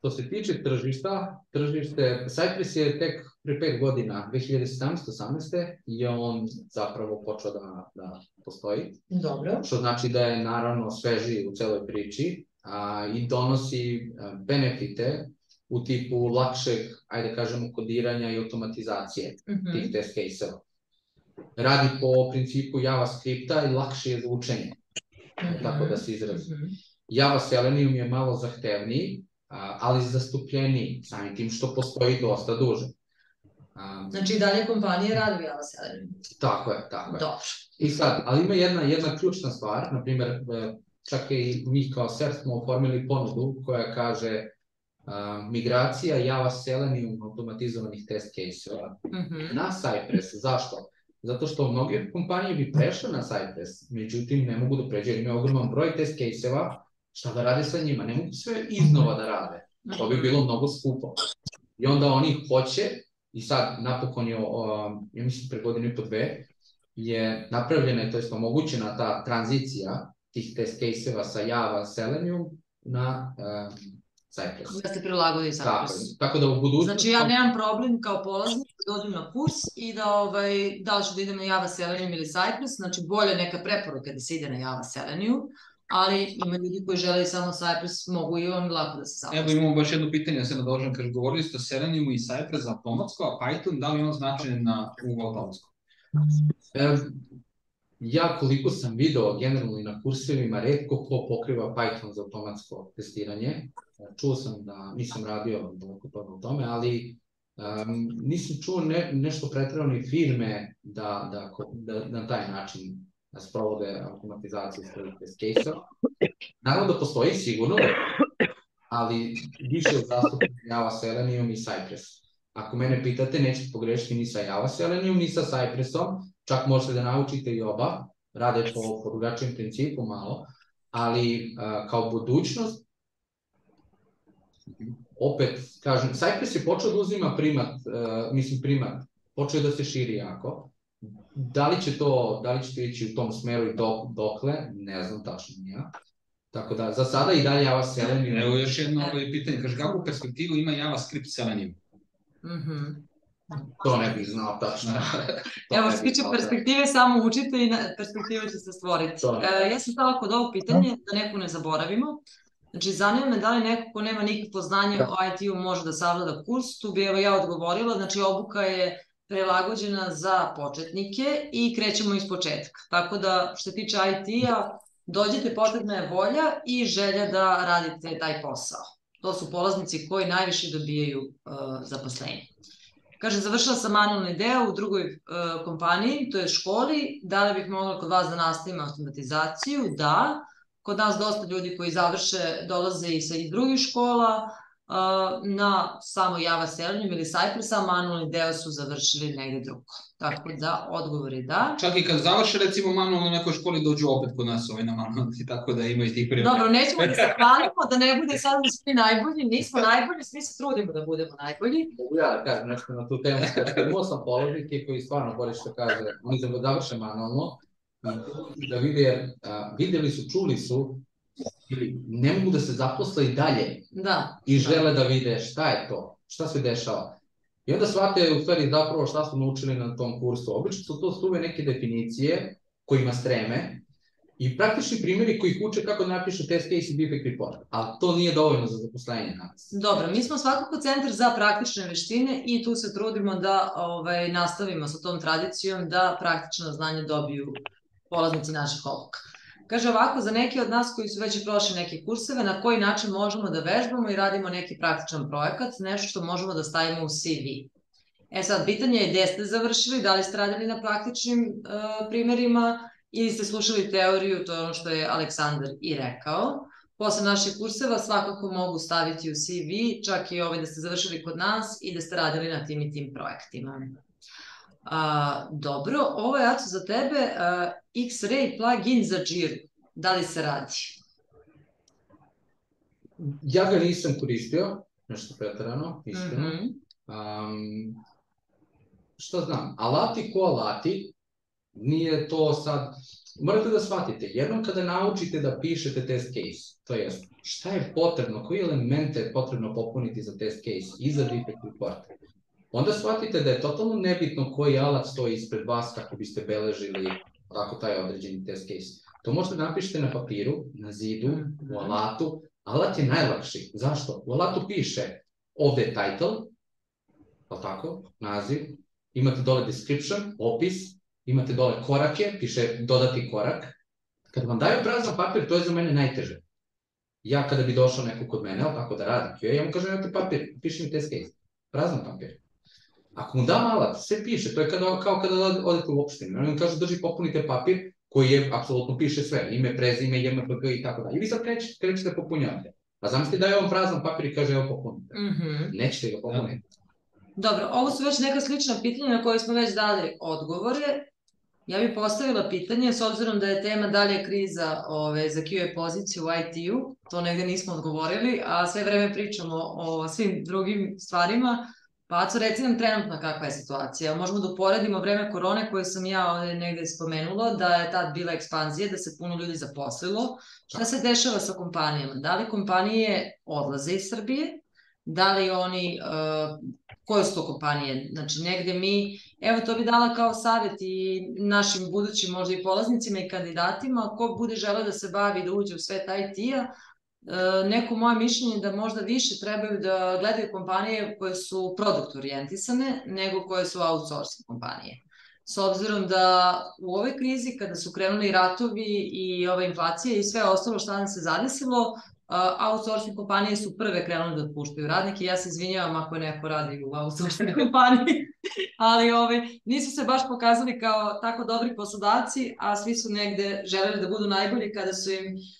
[SPEAKER 4] Što se tiče tržišta, tržište, Cypress je tek pre pet godina, 2017-18, je on zapravo počeo da, da postoji,
[SPEAKER 5] Dobro.
[SPEAKER 4] što znači da je naravno svežiji u celoj priči a, i donosi a, benefite u tipu lakšeg, ajde kažemo, kodiranja i automatizacije
[SPEAKER 5] Mhm.
[SPEAKER 4] tih test case-eva. Radi po principu JavaScripta i lakše je za učenje, tako da se izrazim.
[SPEAKER 5] Mhm.
[SPEAKER 4] Java Selenium je malo zahtevniji, ali zastupljeniji, samim tim što postoji dosta duže. A,
[SPEAKER 5] Znači i dalje kompanije rade u Java Selenium.
[SPEAKER 4] tako je, tako je.
[SPEAKER 5] Dobro.
[SPEAKER 4] I sad, ali ima jedna, jedna ključna stvar, na primjer, e, čak i mi kao SER smo oformili ponudu koja kaže a, migracija Java Selenium automatizovanih test case-ova
[SPEAKER 5] Mhm.
[SPEAKER 4] na Cypress. Zašto? Zato što mnoge kompanije bi prešle na Cypress, međutim ne mogu da pređe jer ima ogroman broj test case-eva, šta da rade sa njima, ne mogu sve iznova da rade, to bi bilo mnogo skupo. I onda oni hoće, i sad napokon je, o, ja mislim pre godinu i po dve, je napravljena, to jest omogućena ta tranzicija tih test case-eva sa Java Selenium na um, Cypress.
[SPEAKER 5] Da ste prilagodili
[SPEAKER 4] Tako,
[SPEAKER 5] Cypress.
[SPEAKER 4] tako da u budućnosti...
[SPEAKER 5] Znači ja nemam problem kao polaznik da dođem na kurs i da ovaj, da li ću da idem na Java Selenium ili Cypress, znači bolje neka preporuka da se ide na Java Selenium, ali ima ljudi koji žele samo Cypress, mogu i on lako da se
[SPEAKER 1] Evo
[SPEAKER 5] zaposle.
[SPEAKER 1] imamo baš jedno pitanje, ja se nadožem, kaže, govorili ste o Seleniumu i Cypress za automatsko, a Python, da li ima značenje na u automatsko?
[SPEAKER 4] E, ja koliko sam video generalno i na kursevima, redko ko pokriva Python za automatsko testiranje. E, Čuo sam da, nisam radio daleko toga o tome, ali um, nisam čuo ne, nešto pretredno ni firme da, da, ko- da, na taj način da sprovode automatizaciju test case-a. Naravno da postoji sigurno, ali više je zastupno Java Selenium i Cypress. Ako mene pitate, nećete pogrešiti ni sa Java Selenium, ni sa Cypressom, čak možete da naučite i oba, rade po, po drugačijem principu malo, ali a, kao budućnost, opet, kažem, Cypress je počeo da uzima primat, uh, mislim primat, počeo da se širi jako, da li će to, da li će to ići u tom smeru i dok, dokle, ne znam tačno ja. Tako da, za sada i dalje Java Selenium.
[SPEAKER 1] Evo još jedno ovaj pitanje, kaže, kakvu perspektivu ima JavaScript Selenium?
[SPEAKER 5] Mhm.
[SPEAKER 4] To ne bih znao tačno. To
[SPEAKER 5] Evo, što tiče perspektive, samo učite i perspektiva će se stvoriti.
[SPEAKER 4] To.
[SPEAKER 5] E, ja sam stala kod ovog pitanja, da neku ne zaboravimo. Znači, zanima me da li neko ko nema nikakvo znanje o IT-u može da savlada kurs, tu bi evo ja odgovorila, znači obuka je prilagođena za početnike i krećemo iz početka. Tako da, što se tiče IT-a, dođite, potrebna je volja i želja da radite taj posao. To su polaznici koji najviše dobijaju uh, zaposlenje. Kaže, završila sam manualni deo u drugoj uh, kompaniji, to je školi, da li bih mogla kod vas da nastavim automatizaciju? Da. Kod nas dosta ljudi koji završe dolaze i sa iz drugih škola, na samo Java Selenium ili Cypress, a manualni deo su završili negde drugo. Tako da, odgovor je da.
[SPEAKER 1] Čak i kad završe recimo manualno u nekoj školi dođu opet kod nas ovaj na manualni, tako da ima i tih primjera.
[SPEAKER 5] Dobro, nećemo da se hvalimo, da ne bude sad da mi najbolji, nismo najbolji, svi se trudimo da budemo najbolji.
[SPEAKER 4] Mogu ja da kažem nešto na tu temu, imao sam položnike koji stvarno, Boris što kaže, oni završe manualno, da vide, videli su, čuli su, ili ne mogu da se zaposle i dalje
[SPEAKER 5] Da.
[SPEAKER 4] i žele da vide šta je to, šta se dešava. I onda shvate u stvari zapravo šta su naučili na tom kursu. Obično su to stuve neke definicije kojima streme i praktični primjeri koji ih uče kako da napišu test case i defect report. Ali to nije dovoljno za zaposlenje nas.
[SPEAKER 5] Dobro, mi smo svakako centar za praktične veštine i tu se trudimo da ovaj, nastavimo sa tom tradicijom da praktično znanje dobiju polaznici naših obuka. Kaže ovako, za neke od nas koji su već prošli neke kurseve, na koji način možemo da vežbamo i radimo neki praktičan projekat, nešto što možemo da stavimo u CV. E sad, pitanje je gde ste završili, da li ste radili na praktičnim uh, primerima ili ste slušali teoriju, to je ono što je Aleksandar i rekao. Posle naših kurseva svakako mogu staviti u CV, čak i ovaj da ste završili kod nas i da ste radili na tim i tim projektima. A, dobro, ovo je Aco za tebe, a, X-Ray plugin za Jira. Da li se radi?
[SPEAKER 4] Ja ga nisam koristio, nešto pretarano, iskreno.
[SPEAKER 5] Mhm.
[SPEAKER 4] Um, šta znam, alati ko alati, nije to sad, morate da shvatite, jednom kada naučite da pišete test case, to jest šta je potrebno, koji elemente je potrebno popuniti za test case i za defect report, onda shvatite da je totalno nebitno koji alat stoji ispred vas kako biste beležili tako taj određeni test case. To možete da napišete na papiru, na zidu, u alatu, alat je najlakši. Zašto? U alatu piše ovde je title, pa tako, naziv, imate dole description, opis, imate dole korake, piše dodati korak. Kad vam daju prazan papir, to je za mene najteže. Ja kada bi došao neko kod mene, ali tako da radi QA, ja mu kažem, imate papir, piši mi test case. Prazan papir. Ako mu da alat, sve piše, to je kada, kao kada odete u opštinu. On kaže, drži, popunite papir koji je, apsolutno piše sve, ime, prezime, JMPG i tako dalje. I vi sad krećete, krećete popunjavate. A zamislite da je on prazan papir i kaže, evo popunite.
[SPEAKER 5] Mm -hmm.
[SPEAKER 4] Nećete ga popuniti.
[SPEAKER 5] Dobro, ovo su već neka slična pitanja na koje smo već dali odgovore. Ja bih postavila pitanje, s obzirom da je tema dalje kriza ove, za QA poziciju u IT-u, to negde nismo odgovorili, a sve vreme pričamo o svim drugim stvarima. Paco, reci nam trenutno kakva je situacija. Možemo da uporedimo vreme korone koje sam ja ovde negde spomenula, da je tad bila ekspanzija, da se puno ljudi zaposlilo. Šta se dešava sa kompanijama? Da li kompanije odlaze iz Srbije? Da li oni, uh, koje su to kompanije? Znači, negde mi, evo to bi dala kao savjet i našim budućim možda i polaznicima i kandidatima, ko bude želeo da se bavi, da uđe u svet IT-a, neko moje mišljenje da možda više trebaju da gledaju kompanije koje su produkt orijentisane nego koje su outsourcing kompanije. S obzirom da u ovoj krizi kada su krenuli ratovi i ova inflacija i sve ostalo što nam se zadesilo, outsourcing kompanije su prve krenule da otpuštaju radnike. Ja se izvinjavam ako neko radi u outsourcing kompaniji, ali ove, nisu se baš pokazali kao tako dobri poslodavci, a svi su negde želeli da budu najbolji kada su im Uh,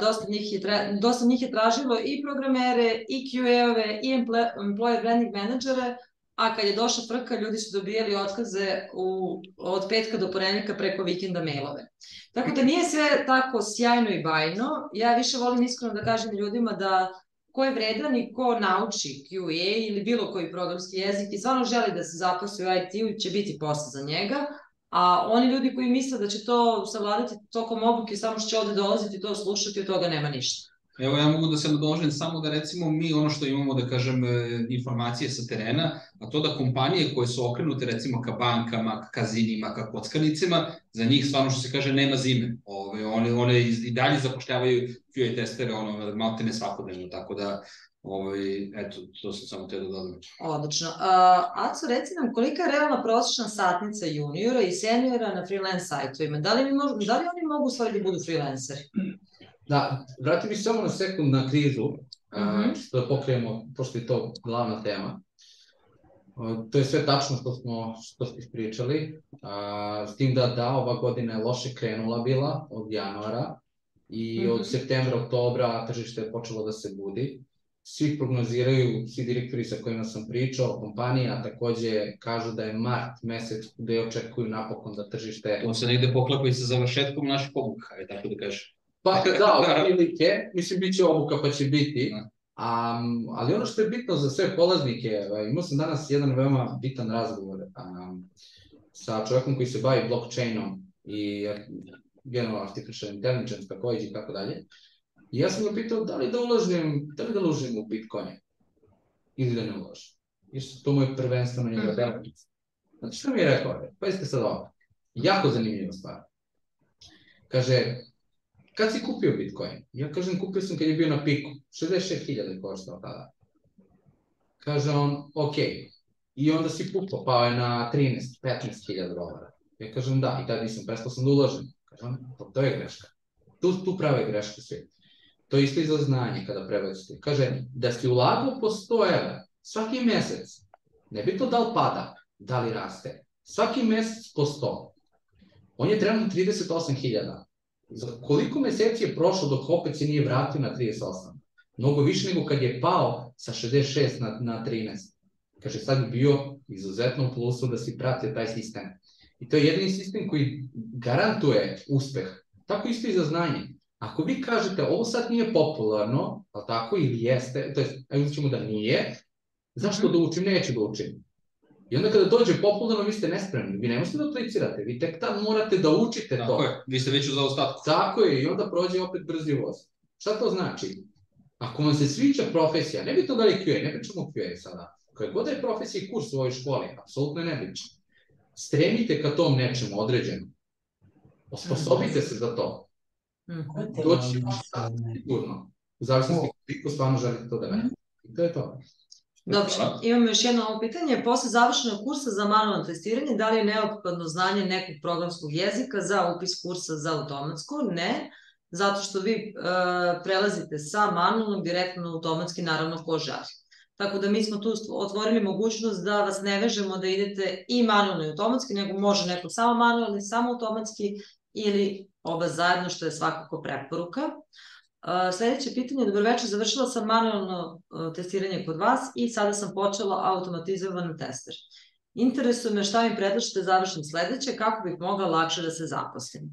[SPEAKER 5] dosta, njih je tra, dosta njih je tražilo i programere, i QA-ove, i employer branding menadžere, a kad je došla frka, ljudi su dobijali otkaze u, od petka do ponedeljka preko vikenda mailove. Tako da nije sve tako sjajno i bajno. Ja više volim iskreno da kažem ljudima da ko je vredan i ko nauči QA ili bilo koji programski jezik i stvarno želi da se zaposli u IT-u će biti posla za njega, A oni ljudi koji misle da će to savladati tokom obuke samo što će ovde dolaziti to slušati, od toga nema ništa.
[SPEAKER 1] Evo ja mogu da se nadožem samo da recimo mi ono što imamo da kažem e, informacije sa terena, a to da kompanije koje su okrenute recimo ka bankama, ka kazinima, ka kockarnicima, za njih stvarno što se kaže nema zime. Ove, one, one i dalje zapošljavaju QA testere ono, maltene svakodnevno, tako da Ovaj, eto, to sam samo te da dodam.
[SPEAKER 5] Odlično. Uh, Aco, reci nam kolika je realna prosječna satnica juniora i seniora na freelance sajtovima? Da li, mi mož, da li oni mogu stvari da budu freelanceri?
[SPEAKER 4] Da, vratim se samo na sekund na krizu, uh -huh. uh, što da pokrijemo, pošto je to glavna tema. Uh, to je sve tačno što smo što ste ispričali, uh, s tim da da, ova godina je loše krenula bila od januara i uh -huh. od mhm. septembra, oktobra tržište je počelo da se budi svi prognoziraju, svi direktori sa kojima sam pričao, kompanija takođe kažu da je mart mesec gde očekuju napokon da tržište...
[SPEAKER 1] On se negde poklapa i sa završetkom naših obuka, je tako da kažeš.
[SPEAKER 4] Pa da, prilike, mislim bit će obuka pa će biti, um, ali ono što je bitno za sve polaznike, ovaj, imao sam danas jedan veoma bitan razgovor um, sa čovjekom koji se bavi blockchainom i generalno artificial intelligence takođe i tako dalje. I ja sam ga pitao da li da ulažem, da li da ulažem u Bitcoin ili da ne ulažem. Jer su to moje prvenstveno njega delavnice. Znači što mi je rekao? Pazite sad ovo. Jako zanimljiva stvar. Kaže, kad si kupio Bitcoin? Ja kažem, kupio sam kad je bio na piku. 66.000 koštao tada. Kaže on, ok. I onda si pukao, pao je na 13, 15.000 dolara. Ja kažem, da, i tada nisam, prestao sam da ulažem. Kažem, to, to je greška. Tu, tu prave greške svi. To je isto i za znanje kada prebacite. Kaže, da si ulagao po 100 evra svaki mesec, ne bi to da li pada, da li raste. Svaki mesec po 100. On je trenutno 38.000. Za koliko meseci je prošlo dok opet se nije vratio na 38? Mnogo više nego kad je pao sa 66 na, na 13. Kaže, sad bi bio izuzetno plusu da si pratio taj sistem. I to je jedini sistem koji garantuje uspeh. Tako isto i za znanje. Ako vi kažete ovo sad nije popularno, ali tako, ili jeste, to je, ajmo ćemo da nije, zašto -hmm. da učim? Neću da učim. I onda kada dođe popularno, vi ste nespremni, vi ne možete da aplicirate, vi tek tad morate da učite
[SPEAKER 1] tako
[SPEAKER 4] to.
[SPEAKER 1] Tako je, vi ste već u zaostatku.
[SPEAKER 4] Tako je, i onda prođe opet brzi voz. Šta to znači? Ako vam se sviđa profesija, nebitno da li QA, ne pričamo o QA sada, koja god je profesija i kurs u ovoj školi, apsolutno je nebitno. Stremite ka tom nečemu određenom. Osposobite se za to.
[SPEAKER 5] Mhm.
[SPEAKER 4] Doći sigurno. U zavisnosti koliko stvarno želite to da radite. I to je to.
[SPEAKER 5] Dobro, imamo još jedno ovo pitanje. Posle završenog kursa za manualno testiranje, da li je neophodno znanje nekog programskog jezika za upis kursa za automatsko? Ne, zato što vi e, prelazite sa manualnog direktno na automatski, naravno ko želi. tako da mi smo tu otvorili mogućnost da vas ne vežemo da idete i manualno i automatski, nego može neko samo manualni, samo automatski ili oba zajedno, što je svakako preporuka. Sledeće pitanje, dobroveče, završila sam manualno testiranje kod vas i sada sam počela automatizovan tester. Interesuje me šta mi predlažete završim sledeće, kako bih mogla lakše da se zaposlim.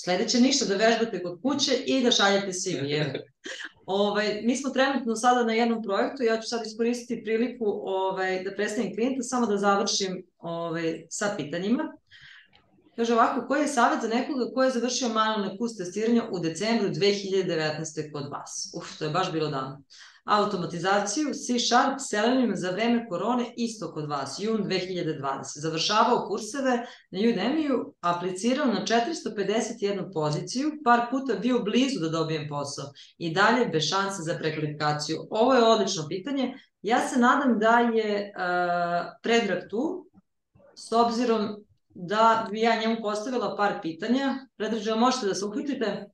[SPEAKER 5] Sledeće ništa da vežbate kod kuće i da šaljete CV-eve. ovaj, mi smo trenutno sada na jednom projektu, ja ću sad iskoristiti priliku ovaj, da predstavim klijenta, samo da završim ovaj, sa pitanjima. Kaže ovako, koji je savjet za nekoga ko je završio manualne kurs testiranja u decembru 2019. kod vas? Uf, to je baš bilo davno automatizaciju C-Sharp Selenium za vreme korone isto kod vas, jun 2020. Završavao kurseve na Udemy-u, aplicirao na 451 poziciju, par puta bio blizu da dobijem posao i dalje bez šanse za prekvalifikaciju. Ovo je odlično pitanje. Ja se nadam da je uh, Predrag tu, s obzirom da bi ja njemu postavila par pitanja. Predrag, možete da se uključite?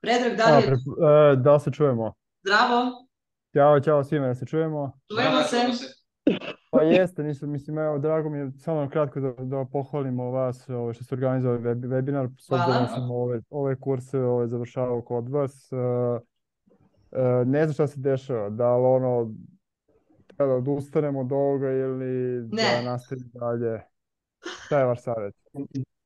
[SPEAKER 5] Predrag, da li je...
[SPEAKER 6] A, da li se čujemo?
[SPEAKER 5] Zdravo.
[SPEAKER 6] Ćao, čao svima, da se čujemo?
[SPEAKER 5] Čujemo se.
[SPEAKER 6] Pa jeste, nisam, mislim, evo, drago mi je samo kratko da, da pohvalimo vas ovo, što ste organizovali web, webinar, s obzirom da sam ove, ove kurse ove, završavao kod vas. Uh, uh, ne znam šta se dešava, da li ono, da odustanemo od ovoga ili
[SPEAKER 5] ne.
[SPEAKER 6] da nastavimo dalje. Šta je vaš savjet?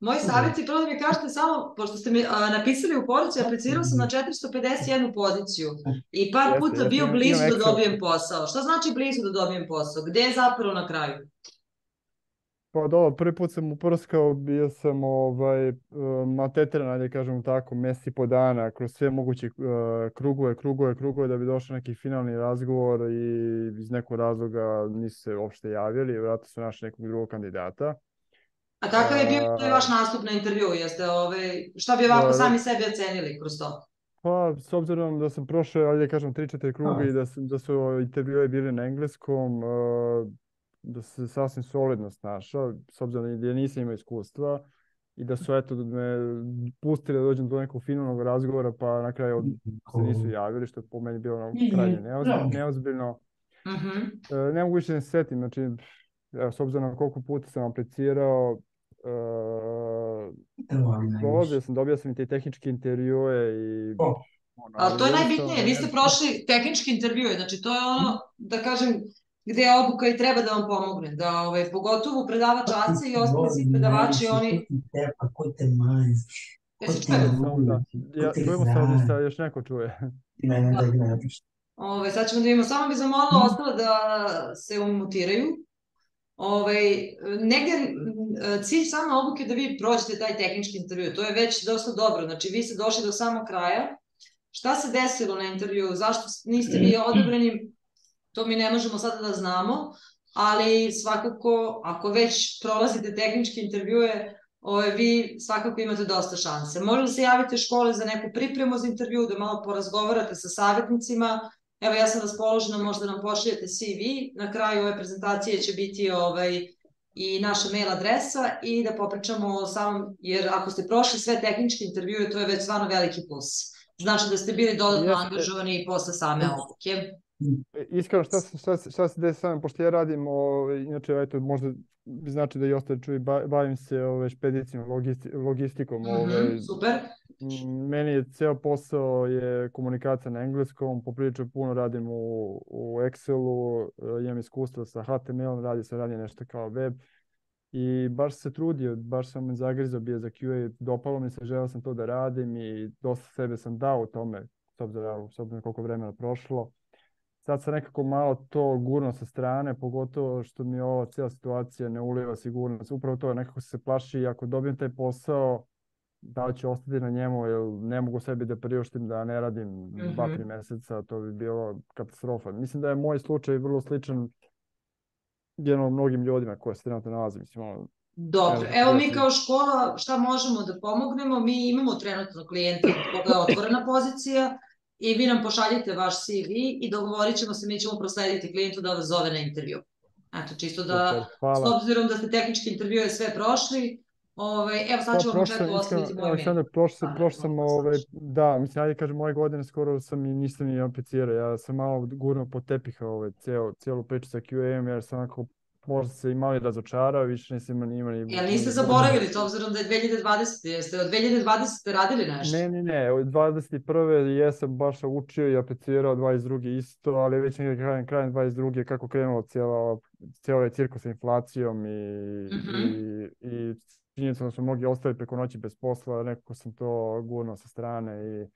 [SPEAKER 5] Moj savjet je prvo da mi kažete samo, pošto ste mi a, napisali u poruci, aplicirao sam na 451 poziciju i par puta bio blizu da dobijem posao. Šta znači blizu da dobijem posao? Gde je zapravo na kraju?
[SPEAKER 6] Pa dobro, prvi put sam uprskao, bio sam ovaj, maltetiran, da kažem tako, mesti po dana, kroz sve moguće uh, krugove, krugove, krugove, da bi došao neki finalni razgovor i iz nekog razloga nisu se uopšte javili, vratno su našli nekog drugog kandidata.
[SPEAKER 5] A kakav je bio taj vaš nastup na intervju? Jeste, ovaj, šta bi ovako sami sebi ocenili kroz to?
[SPEAKER 6] Pa, s obzirom da sam prošao, ajde da kažem, 3-4 kruga i da, da su intervjue bili na engleskom, da se sasvim solidno snašao, s obzirom da nisam imao iskustva i da su eto da me pustili da dođem do nekog finalnog razgovora, pa na kraju se nisu javili, što je po meni bilo krajnje neozbiljno. neozbiljno. Uh -huh. ne mogu više da se setim, znači, evo, s obzirom na koliko puta sam aplicirao, Uh, prolazio sam, dobio sam i te tehničke intervjue i... Oh.
[SPEAKER 5] Ali to je najbitnije, vi ste prošli tehnički intervjue, znači to je ono, da kažem, gde je obuka i treba da vam pomogne, da ovaj, pogotovo predavač ACE i ostali svi predavači, oni...
[SPEAKER 7] Pa ko te manje?
[SPEAKER 5] Ko te
[SPEAKER 6] da. Ja, čujemo se ovdje još neko čuje.
[SPEAKER 7] Mene da gledaš.
[SPEAKER 5] Ove, sad ćemo da vidimo, samo bi zamolila ostale da se umutiraju. Ovaj, negde cilj same obuke da vi prođete taj tehnički intervju, to je već dosta dobro, znači vi ste došli do samog kraja, šta se desilo na intervju, zašto niste vi odobreni, to mi ne možemo sada da znamo, ali svakako ako već prolazite tehničke intervjue, ove, vi svakako imate dosta šanse. Možda se javite škole za neku pripremu za intervju, da malo porazgovarate sa savjetnicima, Evo ja sam raspoložena, možda nam pošaljete CV, na kraju ove prezentacije će biti ovaj, i naša mail adresa i da popričamo o samom, jer ako ste prošli sve tehničke intervjue, to je već stvarno veliki plus. Znači da ste bili dodatno Jeste. angažovani posle same obuke.
[SPEAKER 6] Iskreno, šta, šta, šta se desi samo, pošto ja radim, o, ovaj, inače, eto, možda znači da i ostali čuju, bavim se ove, ovaj, špedicijom, logisti, logistikom. Mm -hmm,
[SPEAKER 5] super.
[SPEAKER 6] Meni je ceo posao je komunikacija na engleskom, poprilično puno radim u, u Excelu, e, imam iskustva sa HTML-om, radi se radnje nešto kao web i baš se trudio, baš sam zagrizao bio za QA, dopalo mi se, želeo sam to da radim i dosta sebe sam dao u tome, s obzirom, s obzirom koliko vremena prošlo sad sam nekako malo to gurno sa strane, pogotovo što mi ova cijela situacija ne uliva sigurnost. Upravo to, nekako se plaši, ako dobijem taj posao, da li ću ostati na njemu, jer ne mogu sebi da priuštim da ne radim mm -hmm. dva, tri meseca, to bi bilo katastrofa. Mislim da je moj slučaj vrlo sličan generalno mnogim ljudima koje se trenutno nalaze. Mislim, ono,
[SPEAKER 5] Dobro, evo mi kao škola šta možemo da pomognemo, mi imamo trenutno klijenta koga je otvorena pozicija, i vi nam pošaljite vaš CV i dogovorit ćemo se, mi ćemo proslediti klijentu da vas zove na intervju. Eto, čisto da, s obzirom da ste tehnički intervjue sve prošli, Ovaj, evo sad ću vam u
[SPEAKER 6] prošle sam,
[SPEAKER 5] ostaviti
[SPEAKER 6] iskreno,
[SPEAKER 5] moj mail.
[SPEAKER 6] Aleksandar, prošle, prošle sam, ovaj, da, mislim, ajde kažem, moje godine skoro sam i nisam ni aplicirao, ja sam malo gurnuo po tepiha ovaj, ceo, cijelu priču sa QA-em, jer sam onako možda se i malo razočarao, više nisam imao ni.
[SPEAKER 5] Jel niste zaboravili, s obzirom da je 2020. Jeste od 2020. radili nešto?
[SPEAKER 6] Ne, ne, ne, od 21. jesam baš učio i aplicirao, 22. isto, ali već nekako krajem, krajem 22. kako krenulo cijela, cijela ovaj cirkus sa inflacijom i,
[SPEAKER 5] Mhm.
[SPEAKER 6] i, i činjenicom da smo mnogi ostali preko noći bez posla, nekako sam to gurnuo sa strane i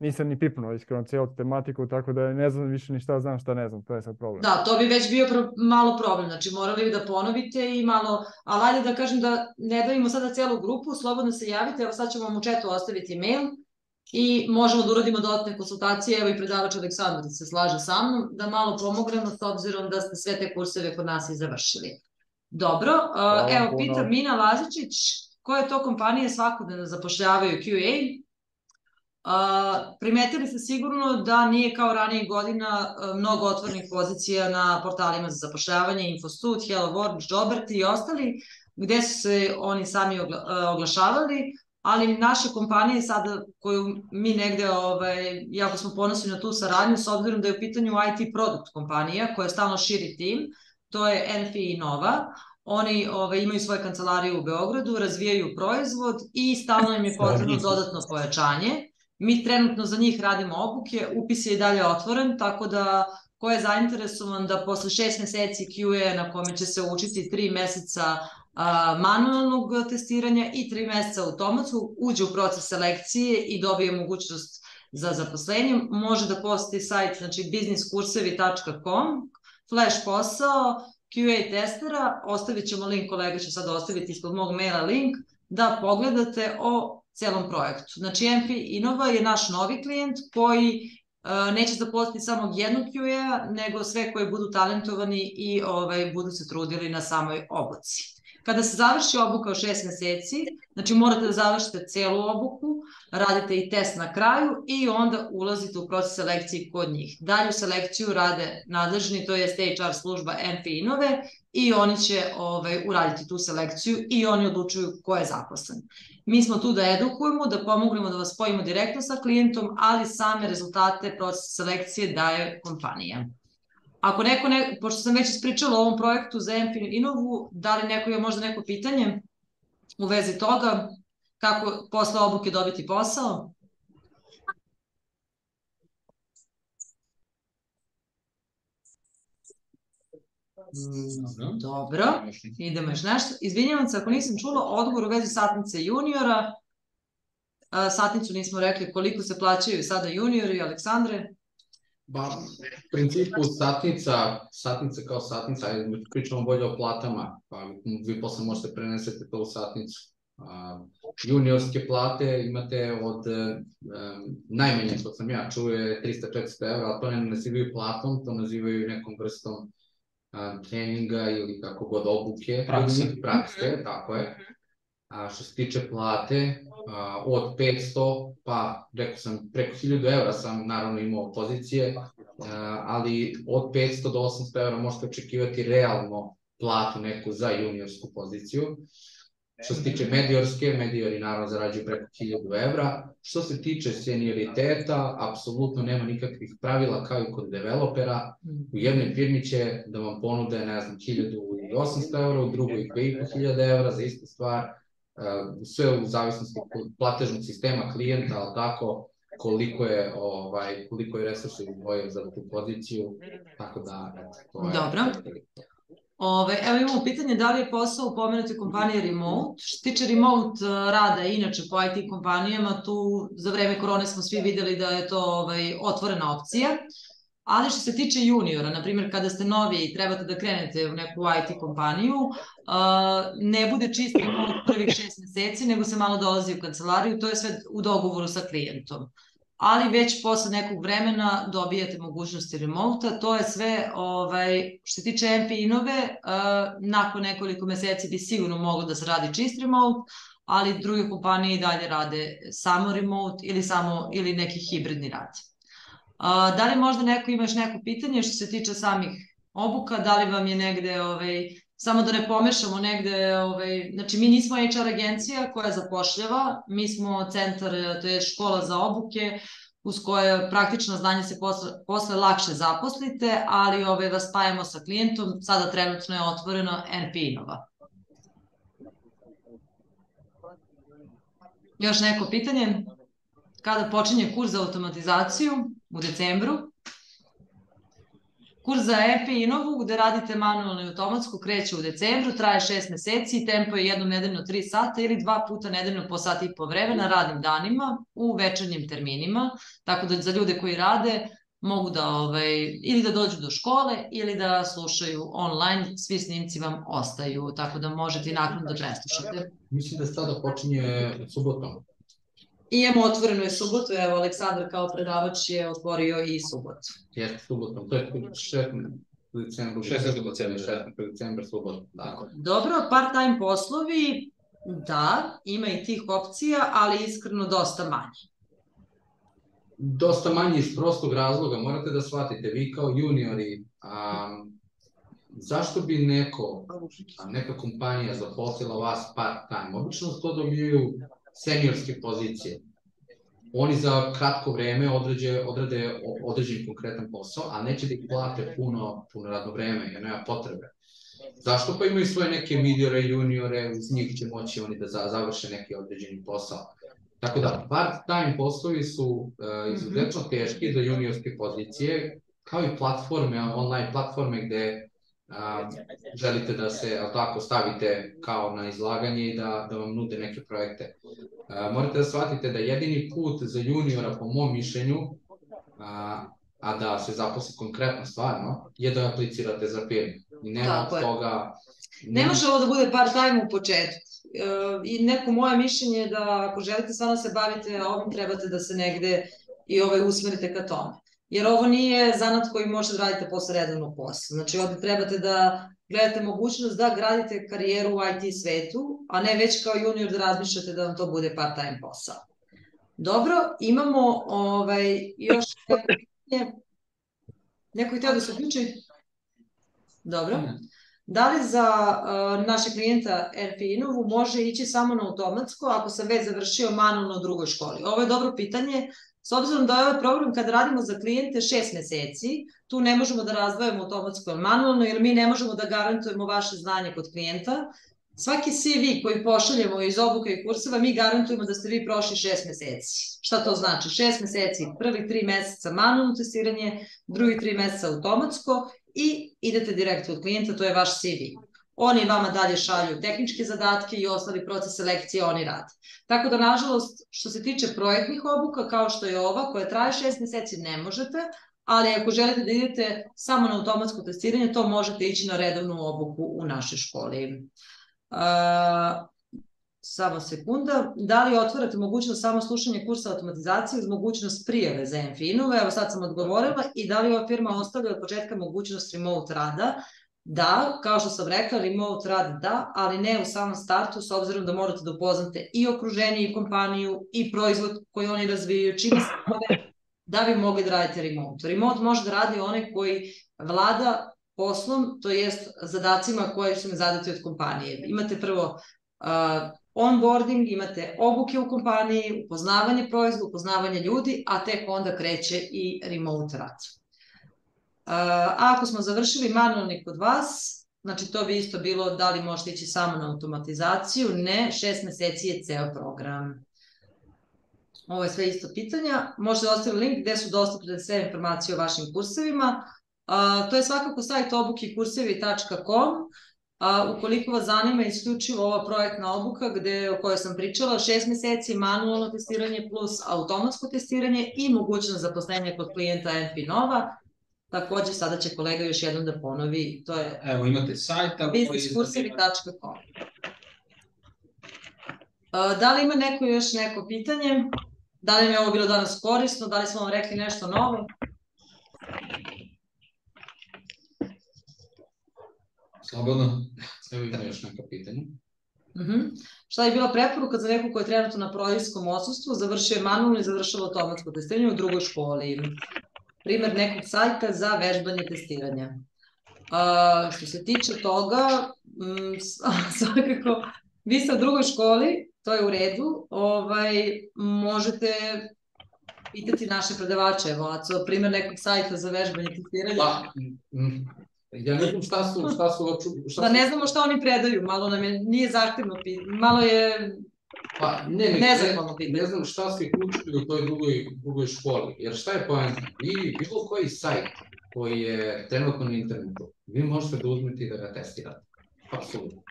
[SPEAKER 6] nisam ni pipnuo iskreno cijelu tematiku, tako da ne znam više ni šta znam šta ne znam, to je sad problem.
[SPEAKER 5] Da, to bi već bio pro, malo problem, znači morali bi da ponovite i malo, ali ajde da kažem da ne davimo sada celu grupu, slobodno se javite, evo sad ćemo vam u četu ostaviti mail i možemo da uradimo dodatne konsultacije, evo i predavač Aleksandar se slaže sa mnom, da malo pomognemo s obzirom da ste sve te kurseve kod nas i završili. Dobro, uh,
[SPEAKER 6] Hvala
[SPEAKER 5] evo
[SPEAKER 6] puno.
[SPEAKER 5] pita Mina Lazičić, koje to kompanije svakodnevno zapošljavaju QA? Primetili ste sigurno da nije kao ranijih godina uh, mnogo otvornih pozicija na portalima za zapošljavanje, Infostud, Hello Work, Jobert i ostali, gde su se oni sami ogla, uh, oglašavali, ali naše kompanije sada koju mi negde, ovaj, jako smo ponosni na tu saradnju, s obzirom da je u pitanju IT produkt kompanija koja stalno širi tim, to je Enfi i Nova, Oni ovaj, imaju svoje kancelarije u Beogradu, razvijaju proizvod i stalno im je potrebno dodatno pojačanje. Mi trenutno za njih radimo obuke, upis je i dalje otvoren, tako da ko je zainteresovan da posle šest meseci QA na kome će se učiti tri meseca manualnog testiranja i tri meseca automatskog, uđe u proces selekcije i dobije mogućnost za zaposlenje, može da poseti sajt znači businesskursevi.com, flash posao, QA testera, ostavit ćemo link, kolega će sad ostaviti ispod mog maila link, da pogledate o celom projektu. Znači, MP Innova je naš novi klijent koji uh, neće zaposliti samo jednog QA, nego sve koji budu talentovani i ovaj, budu se trudili na samoj obuci. Kada se završi obuka od šest meseci, znači morate da završite celu obuku, radite i test na kraju i onda ulazite u proces selekcije kod njih. Dalju selekciju rade nadležni, to je HR služba NP Inove i oni će ovaj, uraditi tu selekciju i oni odlučuju ko je zaposlen. Mi smo tu da edukujemo, da pomognemo da vas spojimo direktno sa klijentom, ali same rezultate procesa selekcije daje kompanija. Ako neko, ne, pošto sam već ispričala o ovom projektu za MP Inovu, da li neko ima možda neko pitanje u vezi toga, kako posle obuke dobiti posao?
[SPEAKER 1] Dobro.
[SPEAKER 5] Dobro, idemo još nešto. Izvinjavam se ako nisam čula odgovor u vezi satnice juniora. Satnicu nismo rekli koliko se plaćaju sada juniori, Aleksandre.
[SPEAKER 4] Ba, u principu satnica, satnica kao satnica, pričamo bolje o platama, pa vi posle možete prenesete to u satnicu. A, juniorske plate imate od um, najmanje što sam ja čuo je 300-400 evra, ali to ne nazivaju platom, to nazivaju nekom vrstom um, treninga ili kako god obuke.
[SPEAKER 1] Prakse.
[SPEAKER 4] Prakse, tako je. A što se tiče plate, od 500, pa rekao sam preko 1000 evra sam naravno imao pozicije, ali od 500 do 800 evra možete očekivati realno platu neku za juniorsku poziciju. Što se tiče mediorske, mediori naravno zarađuju preko 1000 evra. Što se tiče senioriteta, apsolutno nema nikakvih pravila kao i kod developera. U jednoj firmi će da vam ponude, ne znam, 1800 evra, u drugoj 2500 evra za istu stvar. Uh, sve u zavisnosti od platežnog sistema klijenta, ali tako koliko je ovaj koliko je resursa izdvojio za tu poziciju, tako da eto, to je
[SPEAKER 5] Dobro. Ove, evo imamo pitanje da li je posao u pomenutoj kompaniji remote. Što tiče remote uh, rada, inače po IT kompanijama, tu za vreme korone smo svi videli da je to ovaj, otvorena opcija. Ali što se tiče juniora, na primjer kada ste novi i trebate da krenete u neku IT kompaniju, ne bude čisto remote prvih šest meseci, nego se malo dolazi u kancelariju, to je sve u dogovoru sa klijentom ali već posle nekog vremena dobijate mogućnosti remota. To je sve, ovaj, što se tiče MP Inove, nakon nekoliko meseci bi sigurno moglo da se radi čist remote, ali druge kompanije i dalje rade samo remote ili, samo, ili neki hibridni rad. Uh, da li možda neko ima još neko pitanje što se tiče samih obuka, da li vam je negde ovaj, Samo da ne pomešamo negde, ovaj, znači mi nismo HR agencija koja zapošljava, mi smo centar, to je škola za obuke, uz koje praktično znanje se posle, posle lakše zaposlite, ali ove, vas spajamo sa klijentom, sada trenutno je otvoreno NP Innova. Još neko pitanje? Kada počinje kurs za automatizaciju? U decembru. Kurs za EPI i Inovu, gde radite manualno i automatsko, kreće u decembru, traje 6 meseci, tempo je jednom nedeljno 3 sata ili dva puta nedeljno po sat i po vremena, radnim danima, u večernjim terminima, tako da za ljude koji rade mogu da ovaj, ili da dođu do škole ili da slušaju online, svi snimci vam ostaju, tako da možete i nakon da preslušate.
[SPEAKER 4] Mislim da sada počinje subotom.
[SPEAKER 5] I imamo otvorenu je subotu, evo Aleksandar kao predavač je otvorio i subotu.
[SPEAKER 4] Jeste subotom, to je 6. decembra.
[SPEAKER 1] 16. decembra,
[SPEAKER 4] 16. decembra subotom, da.
[SPEAKER 5] Dobro, part-time poslovi, da, ima i tih opcija, ali iskreno dosta manje.
[SPEAKER 4] Dosta manje iz prostog razloga, morate da shvatite, vi kao juniori, a, zašto bi neko, a, neka kompanija zaposlila vas part-time? Obično to dobijaju seniorske pozicije. Oni za kratko vreme određe, odrade određen konkretan posao, a neće da ih plate puno, puno radno vreme, jer nema potrebe. Zašto pa imaju svoje neke midjore, juniore, uz njih će moći oni da završe neki određeni posao. Tako da, part-time poslovi su uh, izuzetno teški za juniorske pozicije, kao i platforme, online platforme gde a, želite da se tako stavite kao na izlaganje i da, da vam nude neke projekte. A, morate da shvatite da jedini put za juniora, po mom mišljenju, a, a da se zaposli konkretno stvarno, je da aplicirate za firmu. I nema od toga...
[SPEAKER 5] Ne može ovo da bude part time u početku. E, I neko moje mišljenje je da ako želite stvarno da se bavite ovim, trebate da se negde i ovaj usmerite ka tome jer ovo nije zanat koji možete da radite posle redovnog posla. Znači ovde trebate da gledate mogućnost da gradite karijeru u IT svetu, a ne već kao junior da razmišljate da vam to bude part-time posao. Dobro, imamo ovaj, još pitanje. Neko je teo da se uključi? Dobro. Da li za uh, naše klijenta RP može ići samo na automatsko ako sam već završio manualno u drugoj školi? Ovo je dobro pitanje S obzirom da je ovaj program kad radimo za klijente šest meseci, tu ne možemo da razdvajamo automatsko ili manualno, jer mi ne možemo da garantujemo vaše znanje kod klijenta. Svaki CV koji pošaljemo iz obuka i kurseva, mi garantujemo da ste vi prošli šest meseci. Šta to znači? Šest meseci, prvi tri meseca manualno testiranje, drugi tri meseca automatsko i idete direkt od klijenta, to je vaš CV. Oni vama dalje šalju tehničke zadatke i ostali proces selekcije oni rade. Tako da, nažalost, što se tiče projektnih obuka, kao što je ova, koja traje šest meseci, ne možete, ali ako želite da idete samo na automatsko testiranje, to možete ići na redovnu obuku u našoj školi. Uh, samo sekunda. Da li otvarate mogućnost samo slušanja kursa automatizacije uz mogućnost prijave za MFIN-ove? Evo sad sam odgovorila. I da li ova firma ostavlja od početka mogućnost remote rada? Da, kao što sam rekla, remote rad da, ali ne u samom startu, s obzirom da morate da upoznate i okruženje i kompaniju i proizvod koji oni razvijaju, čime se da bi mogli da radite remote. Remote može da radi onaj koji vlada poslom, to jest zadacima koji su mi zadati od kompanije. Imate prvo uh, onboarding, imate obuke u kompaniji, upoznavanje proizvoda, upoznavanje ljudi, a tek onda kreće i remote rad. A ako smo završili manualni kod vas, znači to bi isto bilo da li možete ići samo na automatizaciju, ne, šest meseci je ceo program. Ovo je sve isto pitanja. Možete da ostaviti link gde su dostupne sve informacije o vašim kursevima. To je svakako sajt obukikursevi.com. A, ukoliko vas zanima isključivo ova projektna obuka gde, o kojoj sam pričala, šest meseci manualno testiranje plus automatsko testiranje i mogućnost zaposlenja kod klijenta NP Nova, Takođe, sada će kolega još jednom da ponovi, to je
[SPEAKER 1] Evo, imate sajta
[SPEAKER 5] businesskursevi.com Da li ima neko još neko pitanje? Da li mi je ovo bilo danas korisno? Da li smo vam rekli nešto novo?
[SPEAKER 1] Slobodno.
[SPEAKER 4] Evo ima još neka pitanja.
[SPEAKER 5] Uh mhm. -huh. Šta je bila preporuka za nekog ko je trenutno na proizskom odsustvu, završio je manualno i završava automatsko testiranje u drugoj školi? Primer nekog sajta za vežbanje testiranja. A, što se tiče toga, m, s- svakako, vi ste u drugoj školi, to je u redu, ovaj, možete pitati naše predavače, evo, Aco, primjer nekog sajta za vežbanje testiranja.
[SPEAKER 4] Pa, mm, ja ne znam šta su, šta su, šta
[SPEAKER 5] Da
[SPEAKER 4] su
[SPEAKER 5] ne znamo šta oni predaju, malo nam je, nije zahtevno, malo je
[SPEAKER 4] Pa, ne, ne,
[SPEAKER 5] Nezahvalno
[SPEAKER 4] ne, ne znam šta ste učili u toj drugoj, drugoj školi, jer šta je poenta? Vi, bilo koji sajt koji je trenutno na internetu, vi možete da uzmete i da ga testirate. Apsolutno.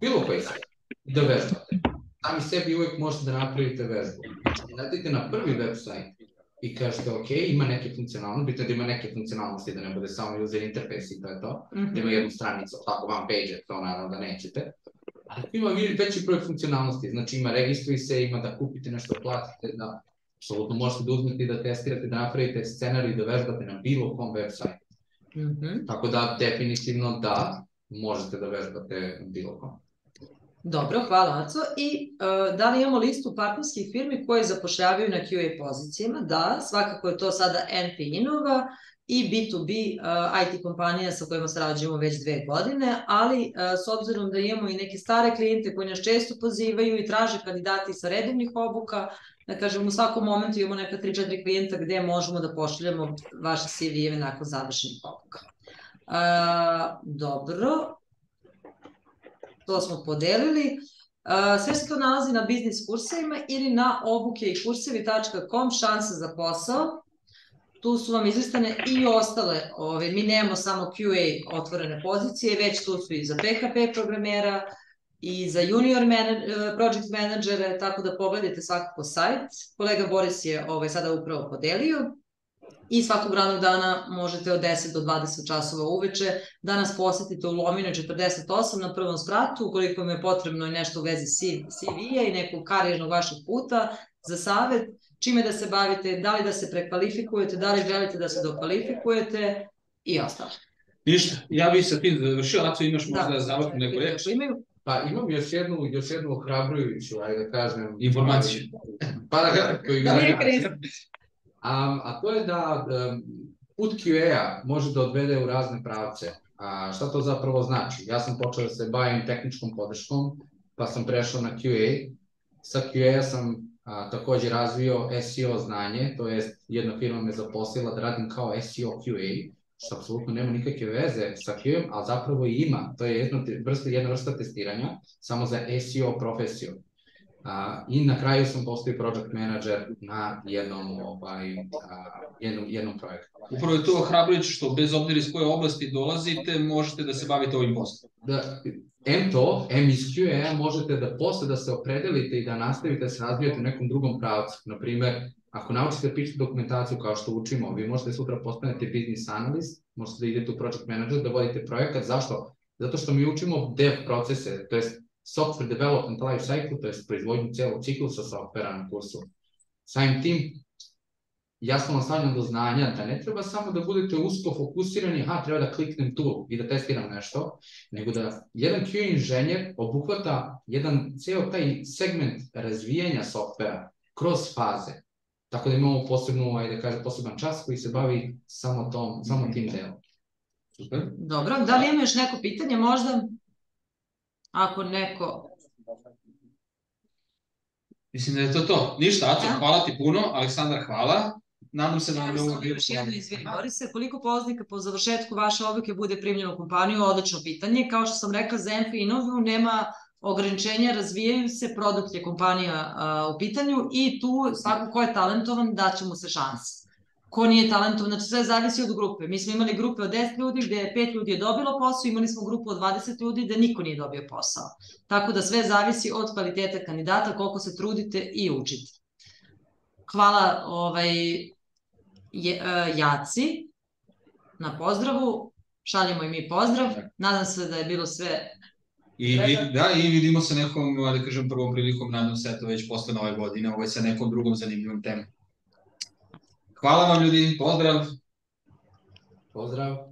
[SPEAKER 4] Bilo koji sajt. I da vežbate. Sami sebi uvek možete da napravite vežbu. Najdete na prvi web sajt i kažete, ok, ima neke funkcionalnosti, bitno da ima neke funkcionalnosti, da ne bude samo user interface i to je to da ima jednu stranicu, tako vam page, to naravno da nećete. Ali ima veći broj funkcionalnosti, znači ima registruj se, ima da kupite nešto, platite, da apsolutno možete da uzmete i da testirate, da napravite scenarij, da vežbate na bilo kom web sajtu.
[SPEAKER 5] Mhm.
[SPEAKER 4] Tako da definitivno da možete da vežbate na bilo kom.
[SPEAKER 5] Dobro, hvala Aco. I e, da li imamo listu partnerskih firmi koje zapošljavaju na QA pozicijama? Da, svakako je to sada NP Innova i B2B e, IT kompanija sa kojima sarađujemo već dve godine, ali e, s obzirom da imamo i neke stare klijente koji nas često pozivaju i traže kandidati sa redovnih obuka, da kažem u svakom momentu imamo neka 3-4 klijenta gde možemo da pošaljemo vaše CV-eve nakon završenih obuka. E, dobro, to smo podelili. Uh, sve se to nalazi na biznis kursevima ili na obuke i kursevi.com šanse za posao. Tu su vam izlistane i ostale, ove, mi nemamo samo QA otvorene pozicije, već tu su i za PHP programera, i za junior manag, project menadžere, tako da pogledajte svakako sajt. Kolega Boris je ovaj, sada upravo podelio i svakog radnog dana možete od 10 do 20 časova uveče da nas posetite u Lominoj 48 na prvom spratu, ukoliko vam je potrebno i nešto u vezi CV-a i nekog karijernog vašeg puta za savet, čime da se bavite, da li da se prekvalifikujete, da li želite da se dokvalifikujete i ostalo.
[SPEAKER 1] Ništa, ja bih sa tim završio, Aco imaš možda
[SPEAKER 5] Da.
[SPEAKER 1] da završim neku reč.
[SPEAKER 5] Imaju,
[SPEAKER 4] Pa imam još jednu, još jednu ohrabrujuću, ajde da kažem.
[SPEAKER 1] Informaciju.
[SPEAKER 4] Pa da, koji
[SPEAKER 5] da nije kriz.
[SPEAKER 4] A, a to je da um, put QA-a može da odvede u razne pravce. A šta to zapravo znači? Ja sam počeo da se bavim tehničkom podrškom, pa sam prešao na QA. Sa QA sam a, takođe razvio SEO znanje, to je jedna firma me zaposlila da radim kao SEO QA, što apsolutno nema nikakve veze sa QA, ali zapravo i ima. To je jedna vrsta, jedna vrsta testiranja, samo za SEO profesiju. A, I na kraju sam postao project manager na jednom, ovaj, a, jednom, jednom projektu.
[SPEAKER 1] Upravo je to ohrabrujuće što bez obzira iz koje oblasti dolazite, možete da se bavite ovim poslom.
[SPEAKER 4] Da, M to, M iz QA možete da posle da se opredelite i da nastavite da se razvijate u nekom drugom pravcu. Naprimer, ako naučite da pišete dokumentaciju kao što učimo, vi možete sutra postanete business analyst, možete da idete u project manager, da vodite projekat. Zašto? Zato što mi učimo dev procese, to jest software development life cycle, to jest proizvodnju celog ciklusa softvera na kursu. Samim tim, jasno vam stavljam do znanja da ne treba samo da budete usko fokusirani, aha, treba da kliknem tu i da testiram nešto, nego da jedan QA inženjer obuhvata jedan ceo taj segment razvijanja softvera kroz faze. Tako da imamo posebnu, ajde da kažem, poseban čas koji se bavi samo, tom, samo tim delom.
[SPEAKER 1] Super.
[SPEAKER 5] dobro, da li ima još neko pitanje možda? Ako neko...
[SPEAKER 1] Mislim da je to to. Ništa, Aco,
[SPEAKER 5] Da.
[SPEAKER 1] hvala ti puno. Aleksandar, hvala. Nadam se da
[SPEAKER 5] bih
[SPEAKER 1] je ovo
[SPEAKER 5] jedno izvini, Borise, koliko polaznika po završetku vaše obuke bude primljeno u kompaniju? Odlično pitanje. Kao što sam rekla, za MP Innovu nema ograničenja, razvijaju se, produkt je kompanija a, u pitanju i tu svako ko je talentovan daće mu se šansa. Ko nije talentovan, znači sve zavisi od grupe. Mi smo imali grupe od 10 ljudi gde je 5 ljudi je dobilo posao, imali smo grupu od 20 ljudi gde niko nije dobio posao. Tako da sve zavisi od kvaliteta kandidata, koliko se trudite i učite. Hvala ovaj, je, uh, Jaci na pozdravu. Šaljemo i mi pozdrav. Nadam se da je bilo sve
[SPEAKER 1] I, vi, da, i vidimo se nekom, da kažem, prvom prilikom, nadam se, eto već posle nove godine, ovaj sa nekom drugom zanimljivom temom. Hvala vam ljudi, pozdrav!
[SPEAKER 4] Pozdrav!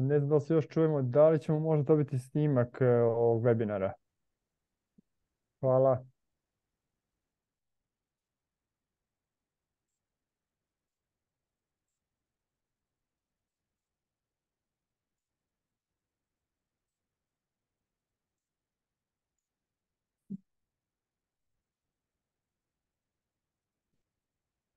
[SPEAKER 6] Ne znam da li se još čujemo, da li ćemo možda dobiti snimak e, ovog webinara? Hvala.